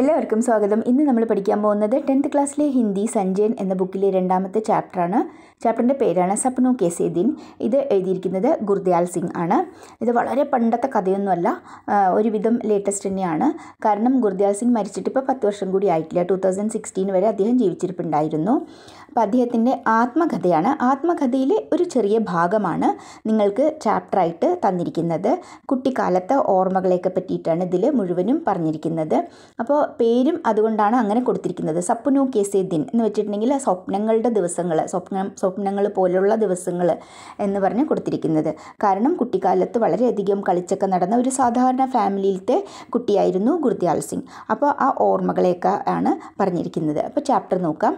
എല്ലാവർക്കും സ്വാഗതം. ഇന്ന് നമ്മൾ പഠിക്കാൻ പോകുന്നത് ടെൻത്ത് ക്ലാസ്സിലെ ഹിന്ദി സഞ്ജയൻ എന്ന ബുക്കിലെ രണ്ടാമത്തെ ചാപ്റ്ററാണ്. ചാപ്റ്ററിന്റെ പേരാണ് സപ്നോ കേസേ ദിൻ ഇത് എഴുതിയിരിക്കുന്നത് ഗുർദയാൽ സിംഗ് ആണ്. ഇത് വളരെ പണ്ടത്തെ കഥയൊന്നുമല്ല ഒരുവിധം ലേറ്റസ്റ്റ് തന്നെയാണ്. കാരണം ഗുർദയാൽ സിംഗ് മരിച്ചിട്ട് ഇപ്പോൾ പത്ത് വർഷം കൂടി ആയിട്ടില്ല. ടൂ തൗസൻഡ് സിക്സ്റ്റീൻ വരെ അദ്ദേഹം ജീവിച്ചിരിപ്പുണ്ടായിരുന്നു. അപ്പോൾ അദ്ദേഹത്തിന്റെ ആത്മകഥയാണ്. ആത്മകഥയിലെ ഒരു ചെറിയ ഭാഗമാണ് നിങ്ങൾക്ക് ചാപ്റ്ററായിട്ട് തന്നിരിക്കുന്നത്. കുട്ടിക്കാലത്തെ ഓർമ്മകളെയൊക്കെ പറ്റിയിട്ടാണ് ഇതിൽ മുഴുവനും പറഞ്ഞിരിക്കുന്നത്. അപ്പോൾ പേരും അതുകൊണ്ടാണ് അങ്ങനെ കൊടുത്തിരിക്കുന്നത്. സപ്പുനു കേസേ ദിൻ എന്ന് വെച്ചിട്ടുണ്ടെങ്കിൽ സ്വപ്നങ്ങളുടെ ദിവസങ്ങൾ സ്വപ്നം സ്വപ്നങ്ങൾ പോലുള്ള ദിവസങ്ങൾ എന്ന് പറഞ്ഞ് കൊടുത്തിരിക്കുന്നത്. കാരണം കുട്ടിക്കാലത്ത് വളരെയധികം കളിച്ചൊക്കെ നടന്ന ഒരു സാധാരണ ഫാമിലിയിലത്തെ കുട്ടിയായിരുന്നു ഗുർദ്യാൽ സിംഗ്. അപ്പോൾ ആ ഓർമ്മകളെയൊക്കെ ആണ് പറഞ്ഞിരിക്കുന്നത്. അപ്പോൾ ചാപ്റ്റർ നോക്കാം.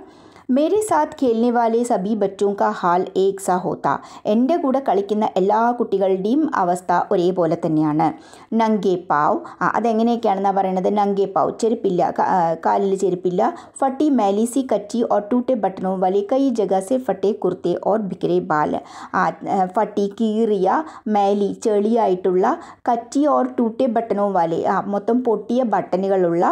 മേരെ സാത്ത് ഖേൽനെ വാലെ സബി ബച്ചും കാ ഹാൽ ഏക് സാ ഹോത്ത എന്റെ കൂടെ കളിക്കുന്ന എല്ലാ കുട്ടികളുടെയും അവസ്ഥ ഒരേപോലെ തന്നെയാണ്। നങ്കേ പാവ് അതെങ്ങനെയൊക്കെയാണെന്നാണ് പറയുന്നത് നങ്കേ പാവ് ചെരുപ്പില്ല കാലിൽ ചെരുപ്പില്ല ഫട്ടി മാലീസി കറ്റി ഓർ ടൂട്ടെ ബട്ടണോ വലിയ കൈ ജഗാസെ ഫട്ടെ കുർത്തെ ഓർ ബിക്കരെ ബാൽ। ഫട്ടി കീറിയ മാലി ചെളിയായിട്ടുള്ള കറ്റി ഓർ ടൂട്ടെ ബട്ടണോ വാലെ മൊത്തം പൊട്ടിയ ബട്ടണുകളുള്ള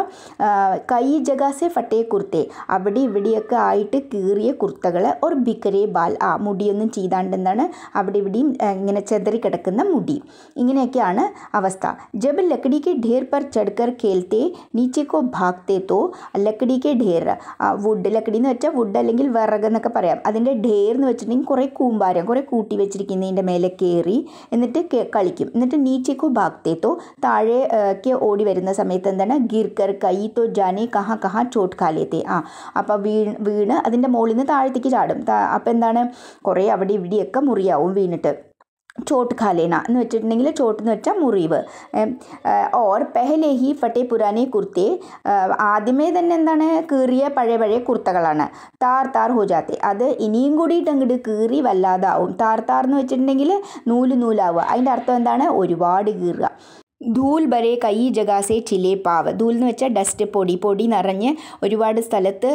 കൈ ജഗാസെ ഫട്ടെ കുർത്തെ അവിടെ ഇവിടെയൊക്കെ ആയിട്ട് കീറിയ കുർത്തകൾ ഓർ ബിക്കരെ ബാൽ ആ മുടിയൊന്നും ചെയ്താണ്ട് എന്താണ് അവിടെ ഇവിടെയും ആ, ഇങ്ങനെ ചെതറി കിടക്കുന്ന മുടി ഇങ്ങനെയൊക്കെയാണ് അവസ്ഥ ജബ് ലക്കടി കെ ढेर पर चढ़कर खेलते नीचे को भागते तो ലക്കടി കെ ढेर വുഡ് ലക്കടി എന്ന് വെച്ചാൽ വുഡ് അല്ലെങ്കിൽ വിറക് എന്നൊക്കെ പറയാം അതിൻ്റെ ढेर എന്ന് വെച്ചിട്ടുണ്ടെങ്കിൽ കുറേ കൂമ്പാരം കുറേ കൂട്ടി വെച്ചിരിക്കുന്നതിൻ്റെ മേലെ കയറി എന്നിട്ട് കെ- കളിക്കും എന്നിട്ട് നീച്ചേക്കോ ഭാഗത്തേത്തോ താഴെ ഒക്കെ ഓടി വരുന്ന സമയത്ത് എന്താണ് ഗിർക്കർ കൈ തോ ജാനെ കഹാ കഹാ ചോട്ട് കാലേത്തെ ആ അപ്പോൾ വീണ് വീണ് അതിന്റെ മുകളിൽ നിന്ന് താഴത്തേക്ക് ചാടും. അപ്പോൾ എന്താണ്? കുറേ അവിടെ ഇവിടെയൊക്കെ മുറിയാവും വീണിട്ട്. ചോട്ട് ഖാലേന എന്ന് വെച്ചിട്ടുണ്ടെങ്കിൽ ചോട്ട് എന്ന് വെച്ചാൽ മുറിവ്. ഓർ പെഹലെ ഹി ഫട്ടെ പുരാനെ കുർത്തി. ആദ്യമേ തന്നെ എന്താണ്? കീറിയ പഴയ പഴയ കുർത്തകളാണ്. താർ താർ ഹോജാത്തെ അത് ഇനിയും കൂടിയിട്ട് അങ്ങോട്ട് കീറി വല്ലാതാവും. താർ താർ എന്ന് വെച്ചിട്ടുണ്ടെങ്കിൽ നൂൽ നൂലാവുക. അതിന്റെ അർത്ഥം എന്താണ്? ഒരുപാട് കീറുക. ധൂൽ ബരെ കൈ ജഗാസെ ചിലെ പാവ്. ധൂൽ എന്ന് വെച്ചാൽ ഡസ്റ്റ് പൊടി പൊടി നിറഞ്ഞ് ഒരുപാട് സ്ഥലത്ത്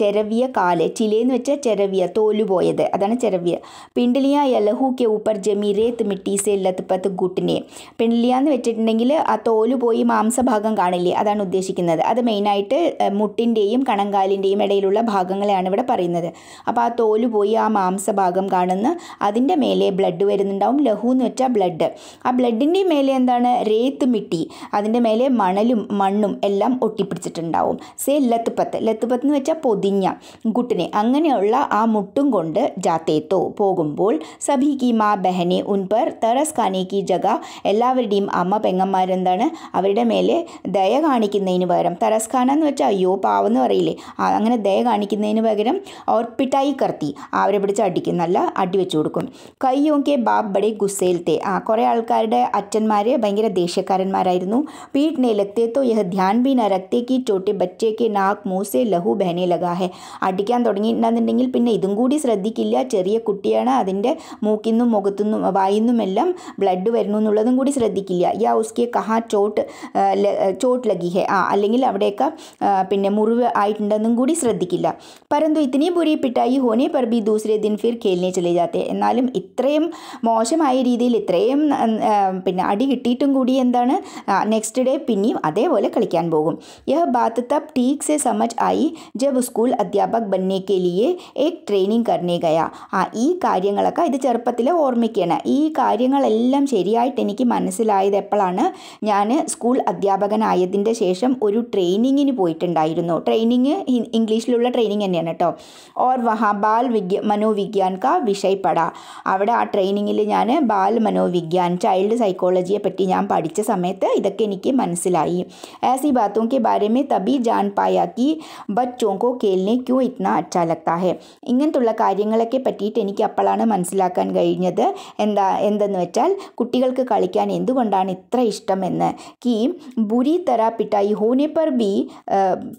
ചെരവിയ കാൽ. ചിലേന്ന് വെച്ചാൽ ചെരവിയ തോൽ പോയത്. അതാണ് ചെരവിയ. പിണ്ടിലിയ യലഹു കെ ഊപ്പർ ജമി മിട്ടീസെ ലത്ത്പത്ത് ഗുട്ടിനെ പിണ്ടിലിയ എന്ന് വെച്ചിട്ടുണ്ടെങ്കിൽ ആ തോൽ പോയി മാംസഭാഗം കാണില്ലേ? അതാണ് ഉദ്ദേശിക്കുന്നത്. അത് മെയിനായിട്ട് മുട്ടിന്റെയും കണങ്കാലിന്റെയും ഇടയിലുള്ള ഭാഗങ്ങളെയാണ് ഇവിടെ പറയുന്നത്. അപ്പോൾ ആ തോൽ പോയി ആ മാംസഭാഗം കാണുന്ന അതിന്റെ മേലെ ബ്ലഡ് വരുന്നുണ്ടാവും. ലഹു എന്ന് വെച്ചാൽ ബ്ലഡ് ആ ബ്ലഡിന്റെ മേലെ എന്താണ്? റേത്ത് മിട്ടി അതിന്റെ മേലെ മണലും മണ്ണും എല്ലാം ഒട്ടിപ്പിടിച്ചിട്ടുണ്ടാവും. സേ ലത്തുപത്ത്. ലത്തുപത്ത് എന്ന് വെച്ചാൽ പൊതിഞ്ഞ ഗുട്ടിനെ അങ്ങനെയുള്ള ആ മുട്ടും കൊണ്ട് ജാത്തേത്തോ പോകുമ്പോൾ സഭി കി മാ ബഹനെ ഉൻപർ തറസ് ഖാനെ കി ജഗ എല്ലാവരുടെയും അമ്മ പെങ്ങന്മാരെന്താണ്? അവരുടെ മേലെ ദയ കാണിക്കുന്നതിന് പകരം. തറസ് ഖാന എന്ന് വെച്ചാൽ അയ്യോ പാവെന്ന് പറയില്ലേ? അങ്ങനെ ദയ കാണിക്കുന്നതിന് പകരം അവർ പിട്ടായി കർത്തി അവരെ പിടിച്ച് അടിക്കും. നല്ല അടി വെച്ച് കൊടുക്കും. കയ്യോക്കെ ബാബ് ബഡേ ഗുസ്സേൽത്തെ. ആ കുറേ ആൾക്കാരുടെ അച്ഛന്മാരെ ഭയങ്കര ദേഷ്യക്കാരന്മാരായിരുന്നു पीटने लगते तो यह ध्यान भी न रखते कि छोटे बच्चे के नाक मुंह से ലഹു ബഹനെ ലഗാഹെ അടിക്കാൻ തുടങ്ങിയിട്ടുണ്ടെന്നുണ്ടെങ്കിൽ പിന്നെ ഇതും കൂടി ശ്രദ്ധിക്കില്ല. ചെറിയ കുട്ടിയാണ് അതിന്റെ മൂക്കിന്നും മുഖത്തുനിന്നും വായിന്നുമെല്ലാം ബ്ലഡ് വരുന്നു എന്നുള്ളതും കൂടി ശ്രദ്ധിക്കില്ല. യാ ഉസ്കെ കഹാ ചോട്ട് ചോട്ട് ലഗിഹെ ആ അല്ലെങ്കിൽ അവിടെയൊക്കെ പിന്നെ മുറിവ് ആയിട്ടുണ്ടെന്നും കൂടി ശ്രദ്ധിക്കില്ല. പരന്തു ഇത്തിനി ബുരി പിട്ടായി ഹോനെ പർ ബി ദൂസരെ ദിൻ ഫിർ ഖേലിനെ ചലേ ജാത്തെ. എന്നാലും ഇത്രയും മോശമായ രീതിയിൽ ഇത്രയും പിന്നെ അടി കിട്ടിയിട്ടും കൂടി എന്താണ്? നെക്സ്റ്റ് ഡേ പിന്നെയും അതേപോലെ കളിക്കാൻ പോകും. യഹ് ബാത്ത് തബ് ടീക്ക് സെ സമജ് ആയി. ജബ് സ്കൂൾ അധ്യാപക് ബന്നേക്ക് ലിയെ ഏക് ട്രെയിനിങ് കർണേ ഗയ. ആ ഈ കാര്യങ്ങളൊക്കെ ഇത് ചെറുപ്പത്തിൽ ഓർമ്മിക്കുകയാണ് ഈ കാര്യങ്ങളെല്ലാം ശരിയായിട്ട് എനിക്ക് മനസ്സിലായത് എപ്പോഴാണ് ഞാൻ സ്കൂൾ അധ്യാപകനായതിന്റെ ശേഷം ഒരു ട്രെയിനിങ്ങിന് പോയിട്ടുണ്ടായിരുന്നു. ട്രെയിനിങ് ഇംഗ്ലീഷിലുള്ള ട്രെയിനിങ് തന്നെയാണ് കേട്ടോ ഓർ വഹാ ബാൽ വിജ്ഞ മനോവിജ്ഞാൻ കാ വിഷയ് അവിടെ ആ ട്രെയിനിങ്ങിൽ ഞാൻ ബാൽ മനോവിജ്ഞാൻ ചൈൽഡ് സൈക്കോളജിയെ പറ്റി ഞാൻ പഠിച്ചു. സമയത്ത് ഇതൊക്കെ എനിക്ക് മനസ്സിലായി ऐसी बातों के बारे में तभी जान पाया कि बच्चों को खेलने क्यों इतना अच्छा लगता है ഇങ്ങനത്തുള്ള കാര്യങ്ങളൊക്കെ പറ്റിയിട്ട് എനിക്ക് അപ്പോഴാണ് മനസ്സിലാക്കാൻ കഴിഞ്ഞത് എന്താ എന്തെന്ന് വെച്ചാൽ കുട്ടികൾക്ക് കളിക്കാൻ എന്തുകൊണ്ടാണ് ഇത്ര ഇഷ്ടമെന്ന് കി ബുരി തര പിട്ടായി ഹോനെ പർ ബി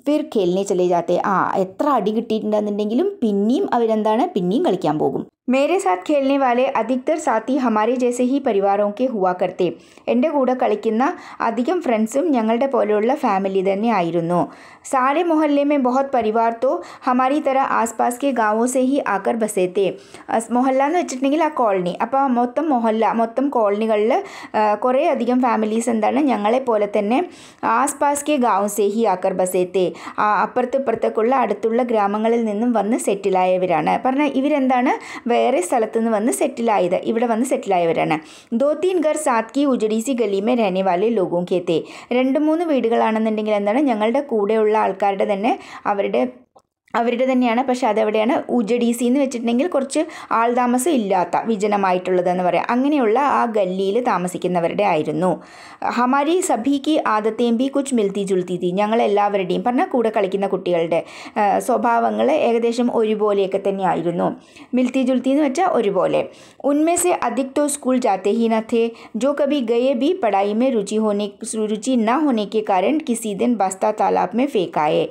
ഫിർ ഖേലിനെ ചലേ ജാത്തെ ആ എത്ര അടി കിട്ടിയിട്ടുണ്ടെന്നുണ്ടെങ്കിലും പിന്നെയും അവരെന്താണ് പിന്നെയും കളിക്കാൻ പോകും मेरे साथ खेलने वाले अधिकतर साथी हमारे जैसे ही परिवारों के हुआ करते എൻ്റെ കൂടെ കളിക്കുന്ന അധികം ഫ്രണ്ട്സും ഞങ്ങളുടെ പോലെയുള്ള ഫാമിലി തന്നെ ആയിരുന്നു സാരെ മൊഹല്ലെ में बहुत परिवार तो हमारी तरह आसपास के गाँवों से ही आकर बसे थे അസ് മൊഹല്ല എന്ന് വെച്ചിട്ടുണ്ടെങ്കിൽ ആ കോളനി അപ്പോൾ മൊത്തം മൊഹല്ല മൊത്തം കോളനികളിൽ കുറേ അധികം ഫാമിലീസ് എന്താണ് ഞങ്ങളെ പോലെ തന്നെ ആസ്പാസ് കെ ഗാവ് സേ ഹി ആക്കർ ബസേത്തെ അപ്പുറത്ത് ഇപ്പുറത്തേക്കുള്ള അടുത്തുള്ള ഗ്രാമങ്ങളിൽ നിന്നും വന്ന് സെറ്റിലായവരാണ് പറഞ്ഞാൽ ഇവരെന്താണ് വേറെ സ്ഥലത്ത് നിന്ന് വന്ന് സെറ്റിലായത്. ഇവിടെ വന്ന് സെറ്റിലായവരാണ്. ദോ തീൻ ഗർ സാത് കി ഉജഡീസി ഗലിമേ രഹനെ വാലെ थे രണ്ട് മൂന്ന് വീടുകളാണെന്നുണ്ടെങ്കിൽ എന്താണ് ഞങ്ങളുടെ കൂടെയുള്ള ആൾക്കാരുടെ തന്നെ അവരുടെ അവരുടെ തന്നെയാണ്. പക്ഷെ അതെവിടെയാണ്? ഉജഡീസി എന്ന് വെച്ചിട്ടുണ്ടെങ്കിൽ കുറച്ച് ആൾ താമസം ഇല്ലാത്ത വിജനമായിട്ടുള്ളതെന്ന് പറയാം. അങ്ങനെയുള്ള ആ ഗല്ലിയിൽ താമസിക്കുന്നവരുടെ ആയിരുന്നു. ഹമാരി സഭിക്ക് ആദത്തേം ബി കുച്ച് മിൽത്തി ജുൽത്തി തീ ഞങ്ങളെല്ലാവരുടെയും പറഞ്ഞാൽ കൂടെ കളിക്കുന്ന കുട്ടികളുടെ സ്വഭാവങ്ങൾ ഏകദേശം ഒരുപോലെയൊക്കെ തന്നെയായിരുന്നു. മിൽത്തി ജുൽത്തി എന്ന് വെച്ചാൽ ഒരുപോലെ. ഉന്മേസെ അധിക്തോ സ്കൂൾ ജാത്തേ ഹി നഥേ ജോ കബി ഗയെ ബി പടായി മേ രുചി ഹോനേ രുചി ന ഹോനെ കാരൻ കിസി ദിൻ ബസ്ത താലാബ് മേ ഫേക്കായേ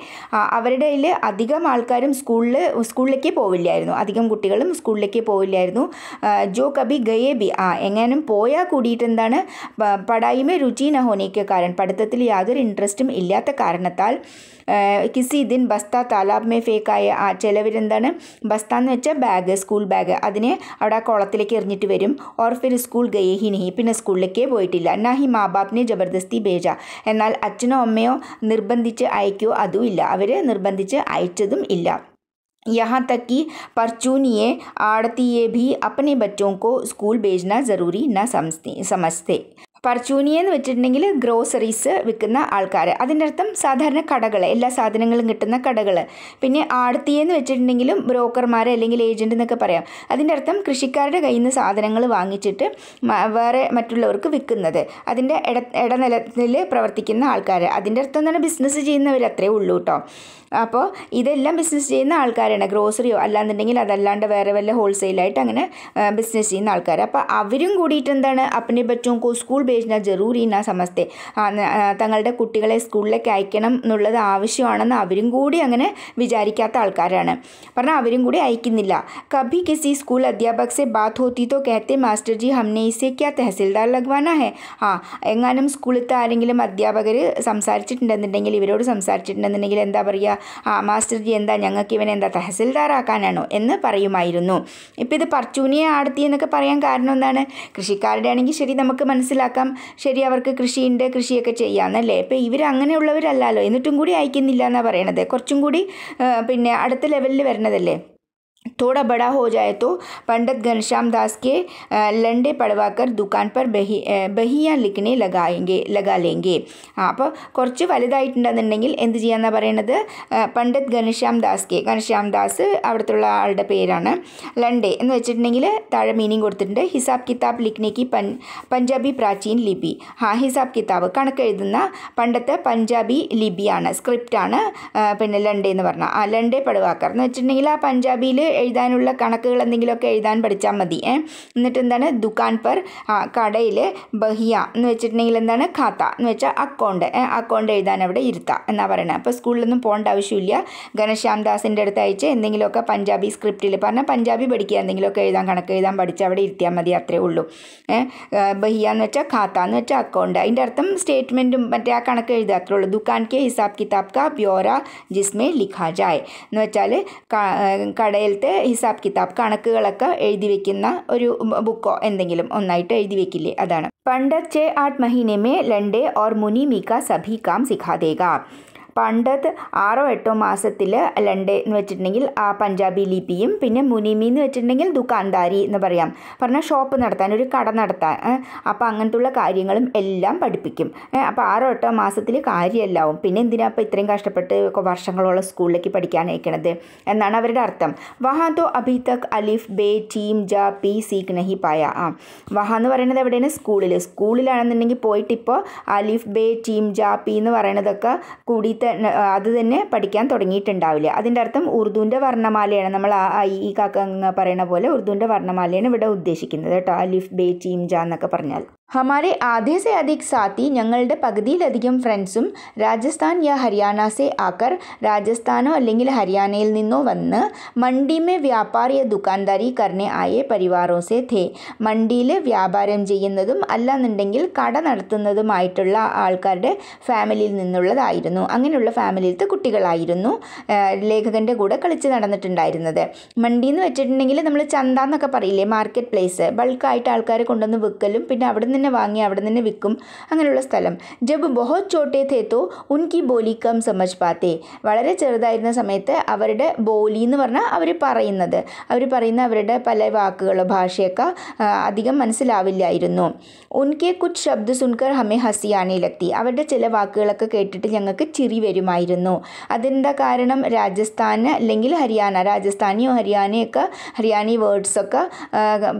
അവരുടെ അധികം ആൾക്കാരും സ്കൂളിൽ സ്കൂളിലേക്ക് പോവില്ലായിരുന്നു. അധികം കുട്ടികളും സ്കൂളിലേക്ക് പോവില്ലായിരുന്നു. ജോ കബി ഗയേ ബി. ആ എങ്ങാനും പോയാൽ കൂടിയിട്ട് എന്താണ് പടായ്മ രുചി നഹോനയ്ക്ക് കാരൻ പഠിത്തത്തിൽ യാതൊരു ഇൻട്രസ്റ്റും ഇല്ലാത്ത കാരണത്താൽ കിസി ദിൻ ബസ്ത താലാബ് മേ ഫേക്കായ ആ ചിലവരെന്താണ് ബസ്ത എന്ന് വെച്ചാൽ ബാഗ് സ്കൂൾ ബാഗ് അതിനെ അവിടെ ആ കുളത്തിലേക്ക് എറിഞ്ഞിട്ട് വരും ഓർ ഫിർ സ്കൂൾ ഗയേ ഹി നഹി പിന്നെ സ്കൂളിലേക്കേ പോയിട്ടില്ല എന്നാ ഹി മാ ബാപ്പിനെ ജബർദസ്തി ഭേജ എന്നാൽ അച്ഛനോ അമ്മയോ നിർബന്ധിച്ച് അയക്കുകയോ അതും ഇല്ല അവർ നിർബന്ധിച്ച് അയച്ചതും ഇല്ല यहाँ तक कि परचूनिए आड़तीये भी अपने बच्चों को स्कूल भेजना ज़रूरी न समझते समझते പർച്ചൂനിയ എന്ന് വെച്ചിട്ടുണ്ടെങ്കിൽ ഗ്രോസറീസ് വിൽക്കുന്ന ആൾക്കാർ അതിന്റെ അർത്ഥം സാധാരണ കടകൾ എല്ലാ സാധനങ്ങളും കിട്ടുന്ന കടകൾ പിന്നെ ആടത്തിയെന്ന് വെച്ചിട്ടുണ്ടെങ്കിലും ബ്രോക്കർമാർ അല്ലെങ്കിൽ ഏജന്റ് എന്നൊക്കെ പറയാം. അതിന്റെ അർത്ഥം കൃഷിക്കാരുടെ കയ്യിൽ നിന്ന് സാധനങ്ങൾ വാങ്ങിച്ചിട്ട് വേറെ മറ്റുള്ളവർക്ക് വിൽക്കുന്നത്. അതിന്റെ ഇട ഇടനിലത്തിൽ പ്രവർത്തിക്കുന്ന ആൾക്കാർ അതിന്റെ അർത്ഥം എന്താണ് ബിസിനസ് ചെയ്യുന്നവർ അത്രേ ഉള്ളൂ കേട്ടോ അപ്പോൾ ഇതെല്ലാം ബിസിനസ് ചെയ്യുന്ന ആൾക്കാരാണ്. ഗ്രോസറിയോ അല്ലാന്നുണ്ടെങ്കിൽ അതല്ലാണ്ട് വേറെ വല്ല ഹോൾസെയിലായിട്ട് അങ്ങനെ ബിസിനസ് ചെയ്യുന്ന ആൾക്കാർ അപ്പോൾ അവരും കൂടിയിട്ട് എന്താണ്? അപ്പനെ പറ്റും സ്കൂൾ ഭേജന ജറൂരി എന്നാ സമസ്തേ. തങ്ങളുടെ കുട്ടികളെ സ്കൂളിലേക്ക് അയക്കണം എന്നുള്ളത് ആവശ്യമാണെന്ന് അവരും കൂടി അങ്ങനെ വിചാരിക്കാത്ത ആൾക്കാരാണ്. പറഞ്ഞാൽ അവരും കൂടി അയക്കുന്നില്ല. കഭി കിസി സ്കൂൾ അധ്യാപക് സെ ബാത്ത് ഹോത്തി തോ കഹത്തെ മാസ്റ്റർ ജി ഹംനെ ഇസെ ക്യാ തഹസിൽദാർ ലഗ്വാന ഹെ? ആ എങ്ങാനും സ്കൂളിലത്തെ ആരെങ്കിലും അധ്യാപകർ സംസാരിച്ചിട്ടുണ്ടെന്നുണ്ടെങ്കിൽ ഇവരോട് സംസാരിച്ചിട്ടുണ്ടെന്നുണ്ടെങ്കിൽ എന്താ പറയുക ആ മാസ്റ്റർജി എന്താ? ഞങ്ങൾക്ക് ഇവനെ എന്താ തഹസിൽദാറാക്കാനാണോ? എന്ന് പറയുമായിരുന്നു. ഇപ്പോൾ ഇത് പർച്ചൂനിയെ ആടത്തി എന്നൊക്കെ പറയാൻ കാരണം എന്താണ്? കൃഷിക്കാരുടെ ആണെങ്കിൽ ശരി നമുക്ക് മനസ്സിലാക്കാം. ശരി അവർക്ക് കൃഷിയുണ്ട് കൃഷിയൊക്കെ ചെയ്യാമെന്നല്ലേ ഇപ്പോൾ ഇവർ അങ്ങനെയുള്ളവരല്ലല്ലോ. എന്നിട്ടും കൂടി അയക്കുന്നില്ല എന്നാണ് പറയണത്. കുറച്ചും കൂടി പിന്നെ അടുത്ത ലെവലിൽ വരണതല്ലേ? थोड़ा बड़ा हो जाए तो पंडित घनश्याम दास के लंडे पड़वाकर दुकान पर बही ബഹിയ ലിഖനെ ലഗായെങ്കിൽ ലഗാ ലേങ്കെ ആ അപ്പോൾ കുറച്ച് വലുതായിട്ടുണ്ടെന്നുണ്ടെങ്കിൽ എന്ത് ചെയ്യാന്നാണ് പറയണത് പണ്ഡിത് ഘനശ്യാം ദാസ് കെ ഘനശ്യാം ദാസ് അവിടുത്തെ ആളുടെ പേരാണ് ലണ്ടേ എന്ന് വെച്ചിട്ടുണ്ടെങ്കിൽ താഴെ മീനിങ് കൊടുത്തിട്ടുണ്ട് ഹിസാബ് കിതാബ് ലിഖ്നേക്ക് പൻ പഞ്ചാബി പ്രാചീൻ ലിപി ആ ഹിസാബ് കിതാബ് കണക്കെഴുതുന്ന പണ്ടത്തെ പഞ്ചാബി ലിപിയാണ് സ്ക്രിപ്റ്റാണ് പിന്നെ ലണ്ടേ എന്ന് പറഞ്ഞാൽ ആ ലണ്ടേ പടുവാക്കർ എന്ന് വെച്ചിട്ടുണ്ടെങ്കിൽ ആ പഞ്ചാബിയിൽ എഴുതാനുള്ള കണക്കുകൾ എന്തെങ്കിലുമൊക്കെ എഴുതാൻ പഠിച്ചാൽ മതി എന്നിട്ട് എന്താണ്? ദുക്കാൻ പർ കടയിൽ ബഹിയ എന്ന് വെച്ചിട്ടുണ്ടെങ്കിൽ എന്താണ്? ഖാത്ത എന്ന് വെച്ചാൽ അക്കൗണ്ട് അക്കൗണ്ട് എഴുതാൻ അവിടെ ഇരുത്താം എന്നാണ് പറയുന്നത് അപ്പോൾ സ്കൂളിലൊന്നും പോകേണ്ട ആവശ്യമില്ല. ഘനശ്യാം ദാസിന്റെ അടുത്ത് അയച്ച് എന്തെങ്കിലുമൊക്കെ പഞ്ചാബി സ്ക്രിപ്റ്റിൽ പറഞ്ഞാൽ പഞ്ചാബി പഠിക്കുക എന്തെങ്കിലുമൊക്കെ എഴുതാൻ കണക്ക് എഴുതാൻ പഠിച്ച് അവിടെ ഇരുത്തിയാൽ മതി അത്രേ ഉള്ളൂ ബഹിയ എന്ന് വെച്ചാൽ ഖാത്ത എന്ന് വെച്ചാൽ അക്കൗണ്ട് അതിന്റെ അർത്ഥം സ്റ്റേറ്റ്മെന്റും മറ്റേ ആ കണക്ക് എഴുതുക അത്രേ ഉള്ളൂ. ദുക്കാൻ കെ ഹിസാബ് കിതാബ് കാ ബ്യോറ ജിസ്മേ ലിഖാ ജായ് എന്ന് വെച്ചാൽ കടയിലത്തെ ഹിസാബ് കിതാബ് കണക്കുകളൊക്കെ എഴുതി വെക്കുന്ന ഒരു ബുക്കോ എന്തെങ്കിലും ഒന്നായിട്ട് എഴുതി വെക്കില്ലേ? അതാണ്. പണ്ടത്തെ ആട്ട് മഹീനെ ലണ്ടേ ഓർ മുനി മീക്ക സഭി കാം സിഖാദേഗ പണ്ടത് ആറോ എട്ടോ മാസത്തിൽ ലണ്ടേ എന്ന് വെച്ചിട്ടുണ്ടെങ്കിൽ ആ പഞ്ചാബി ലിപിയും പിന്നെ മുനിമി എന്ന് വെച്ചിട്ടുണ്ടെങ്കിൽ ദുഖാന്താരി എന്ന് പറയാം. പറഞ്ഞാൽ ഷോപ്പ് നടത്താൻ ഒരു കട നടത്താൻ അപ്പോൾ അങ്ങനത്തുള്ള കാര്യങ്ങളും എല്ലാം പഠിപ്പിക്കും. അപ്പോൾ ആറോ എട്ടോ മാസത്തിൽ കാര്യമെല്ലാവും. പിന്നെ എന്തിനാ അപ്പോൾ ഇത്രയും കഷ്ടപ്പെട്ട് വർഷങ്ങളോളം സ്കൂളിലേക്ക് പഠിക്കാൻ അയക്കണത് എന്നാണ് അവരുടെ അർത്ഥം. വഹാ തോ അഭി തക് അലിഫ് ബേ ടീം ജ പി സീഖ് നഹി പായ. ആ വഹ എന്ന് പറയുന്നത് എവിടെയാണ്? സ്കൂളിൽ സ്കൂളിലാണെന്നുണ്ടെങ്കിൽ പോയിട്ട് ഇപ്പോൾ അലിഫ് ബേ ടീം ജ പി എന്ന് പറയുന്നതൊക്കെ കൂടി അത് തന്നെ പഠിക്കാൻ തുടങ്ങിയിട്ടുണ്ടാവില്ല. അതിന്റെ അർത്ഥം ഉറുദുവിന്റെ വർണമാലയാണ്. നമ്മൾ ആ ഈ കാക്ക പറയുന്ന പോലെ ഉറുദുവിന്റെ വർണമാലയാണ് ഇവിടെ ഉദ്ദേശിക്കുന്നത് കേട്ടോ. അലിഫ് ബേ ചീം ജ എന്നൊക്കെ പറഞ്ഞാൽ. हमारे आधे से अधिक साथी ഞങ്ങളുടെ പകുതിയിലധികം ഫ്രണ്ട്സും രാജസ്ഥാൻ യാ ഹരിയാന സെ ആക്കർ രാജസ്ഥാനോ അല്ലെങ്കിൽ ഹരിയാനയിൽ നിന്നോ വന്ന് മണ്ഡി മേ വ്യാപാർ യാ ദുക്കാൻദാരി കർണെ ആയേ പരിവാറോ സെ ഥേ മണ്ടിയിൽ വ്യാപാരം ചെയ്യുന്നതും അല്ലാന്നുണ്ടെങ്കിൽ കട നടത്തുന്നതുമായിട്ടുള്ള ആൾക്കാരുടെ ഫാമിലിയിൽ നിന്നുള്ളതായിരുന്നു അങ്ങനെയുള്ള ഫാമിലിയിലത്തെ കുട്ടികളായിരുന്നു ലേഖകൻ്റെ കൂടെ കളിച്ച് നടന്നിട്ടുണ്ടായിരുന്നത് മണ്ടി എന്ന് വെച്ചിട്ടുണ്ടെങ്കിൽ നമ്മൾ ചന്ത എന്നൊക്കെ പറയില്ലേ മാർക്കറ്റ് പ്ലേസ് ബൾക്കായിട്ട് ആൾക്കാരെ കൊണ്ടുവന്ന് വിൽക്കലും പിന്നെ അവിടെ നിന്ന് തന്നെ വാങ്ങി അവിടെ നിന്ന് വിൽക്കും. അങ്ങനെയുള്ള സ്ഥലം. ജബ് ബഹോ ചോട്ടേ തേ തോ ഉൻകി ബോലി കം സമജ് പാത്തേ. വളരെ ചെറുതായിരുന്ന സമയത്ത് അവരുടെ ബോലി എന്ന് പറഞ്ഞാൽ അവർ പറയുന്നത്. അവർ പറയുന്ന അവരുടെ പല വാക്കുകളോ ഭാഷയൊക്കെ അധികം മനസ്സിലാവില്ലായിരുന്നു. ഉൻകെ കുച്ച് ശബ്ദ സുൻകർ ഹമേ ഹസിയാനെ ലക്തി അവരുടെ ചില വാക്കുകളൊക്കെ കേട്ടിട്ട് ഞങ്ങൾക്ക് ചിരി വരുമായിരുന്നു. അതിന്റെ കാരണം? രാജസ്ഥാൻ അല്ലെങ്കിൽ ഹരിയാന. രാജസ്ഥാനിയോ ഹരിയാനയൊക്കെ ഹരിയാനി വേർഡ്സൊക്കെ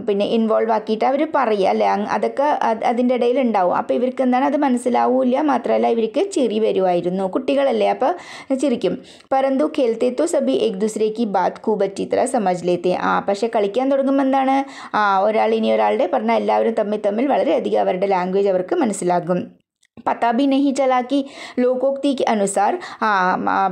പിന്നെ ഇൻവോൾവ് ആക്കിയിട്ട് അവർ പറയുക അല്ലേ? അതൊക്കെ അതിന്റെ ഇടയിൽ ഉണ്ടാവും അപ്പോൾ ഇവർക്ക് എന്താണ്? അത് മനസ്സിലാവില്ല. മാത്രമല്ല ഇവർക്ക് ചിരി വരുമായിരുന്നു. കുട്ടികളല്ലേ? അപ്പോൾ ചിരിക്കും. പരന്തു ഖേൽത്തെ സബി ഏക് ദൂസരേക്ക് ബാത് ഖൂബ് അച്ചി തറ സമജ് ആ പക്ഷേ കളിക്കാൻ തുടങ്ങുമ്പോൾ എന്താണ്? ആ ഒരാൾ ഇനി ഒരാളുടെ പറഞ്ഞാൽ എല്ലാവരും തമ്മിൽ തമ്മിൽ വളരെയധികം അവരുടെ ലാംഗ്വേജ് അവർക്ക് മനസ്സിലാകും. പത്താ ബി നഹി ചലാക്കി ലോകോക്തിക്ക് അനുസാർ ആ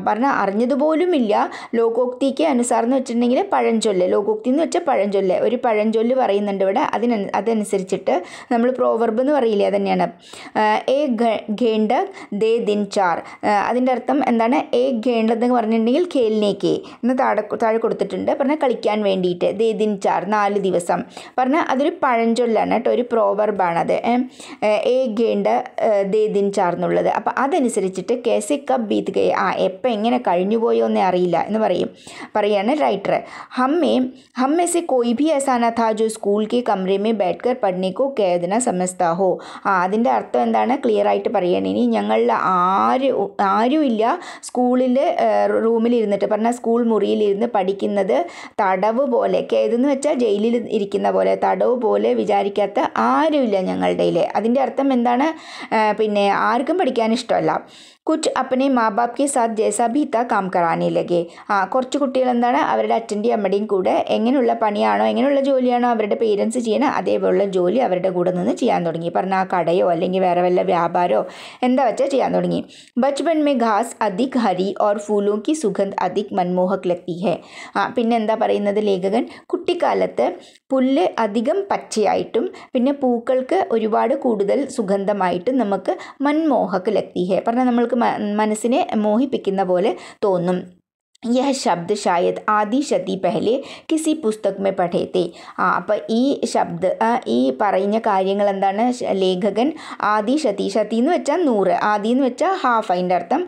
പറഞ്ഞാൽ അറിഞ്ഞതുപോലുമില്ല. ലോകോക്തിക്ക് അനുസാർ എന്ന് വെച്ചിട്ടുണ്ടെങ്കിൽ പഴഞ്ചൊല്ല് ലോകോക്തി എന്ന് വെച്ചാൽ പഴഞ്ചൊല്ല്. ഒരു പഴഞ്ചൊല്ല് പറയുന്നുണ്ട് ഇവിടെ. അതിന് അതനുസരിച്ചിട്ട് നമ്മൾ പ്രോവർബ് എന്ന് പറയില്ലേ തന്നെയാണ് എ ഘേണ്ട ദേ ദിൻ ചാർ. അതിന്റെ അർത്ഥം എന്താണ്? എ ഘേണ്ടത് എന്ന് പറഞ്ഞിട്ടുണ്ടെങ്കിൽ ഖേലിനേക്ക് എന്ന് താഴെ താഴെ കൊടുത്തിട്ടുണ്ട്. പറഞ്ഞാൽ കളിക്കാൻ വേണ്ടിയിട്ട് ദേ ദിൻ ചാർ നാല് ദിവസം. പറഞ്ഞാൽ അതൊരു പഴഞ്ചൊല്ലാണ് കേട്ടോ ഒരു പ്രോവർബാണത് എ ഘേണ്ട ദേ ദിൻ ചാർന്നുള്ളത്. അപ്പം അതനുസരിച്ചിട്ട് കേസി കബ് ബീത്ത് ഗയെ. ആ എപ്പം എങ്ങനെ കഴിഞ്ഞു പോയോ എന്നേ അറിയില്ല എന്ന് പറയും. പറയാണ് റൈറ്റർ. ഹമ്മേ ഹമ്മേ സെ കോയി ഭി ഏസാന താ ജോ സ്കൂൾ കെ കമറേ മേ ബേറ്റ് കർ പഠനേക്കോ കേദന സമസ്താ ഹോ. ആ അതിന്റെ അർത്ഥം എന്താണ്? ക്ലിയർ ആയിട്ട് പറയുകയാണ് ഇനി ഞങ്ങളിൽ ആര് ആരുമില്ല സ്കൂളിന്റെ റൂമിലിരുന്നിട്ട്. പറഞ്ഞാൽ സ്കൂൾ മുറിയിലിരുന്ന് പഠിക്കുന്നത് തടവ് പോലെ കേതെന്ന് വെച്ചാൽ ജയിലിൽ ഇരിക്കുന്ന പോലെ തടവ് പോലെ വിചാരിക്കാത്ത ആരുമില്ല ഞങ്ങളുടെയിലെ അതിന്റെ അർത്ഥം എന്താണ്? പിന്നെ ആർക്കും പഠിക്കാൻ ഇഷ്ടമല്ല. കുച്ച് അപ്പനെ മാ ബാപ് കെ സാത്ത് ജേസാ ഭീത്ത കാം കറാനെ ലഗേ. ആ കുറച്ച് കുട്ടികൾ എന്താണ്? അവരുടെ അച്ഛന്റെയും അമ്മയുടെയും കൂടെ എങ്ങനെയുള്ള പണിയാണോ എങ്ങനെയുള്ള ജോലിയാണോ അവരുടെ പേരൻസ് ചെയ്യണം അതേപോലുള്ള ജോലി അവരുടെ കൂടെ നിന്ന് ചെയ്യാൻ തുടങ്ങി. പറഞ്ഞാൽ ആ കടയോ അല്ലെങ്കിൽ വേറെ വല്ല വ്യാപാരമോ എന്താ വെച്ചാൽ ചെയ്യാൻ തുടങ്ങി. ബച്ച്പൻ മേ ഘാസ് അധിക് ഹരി ഓർ ഫൂലോ കി സുഗന്ധ് അധിക് മൻമോഹക് ലത്തി ഹെ. ആ പിന്നെ എന്താ പറയുന്നത് ലേഖകൻ? കുട്ടിക്കാലത്ത് പുല്ല് അധികം പച്ചയായിട്ടും പിന്നെ പൂക്കൾക്ക് ഒരുപാട് കൂടുതൽ സുഗന്ധമായിട്ടും നമുക്ക് മൻമോഹക് ലത്തി ഹെ. പറഞ്ഞാൽ നമ്മൾക്ക് മനസ്സിനെ മോഹിപ്പിക്കുന്ന പോലെ തോന്നും. यह शब्द शायद आदि शती पहले किसी പുസ്തക് മേ പഠേ തേ ആ അപ്പോൾ ഈ ശബ്ദ ഈ പറയുന്ന കാര്യങ്ങൾ എന്താണ് ലേഖകൻ ആദി ശതി ശതി എന്ന് വെച്ചാൽ നൂറ് ആദി എന്ന് വെച്ചാൽ ഹാഫ് അതിൻ്റെ അർത്ഥം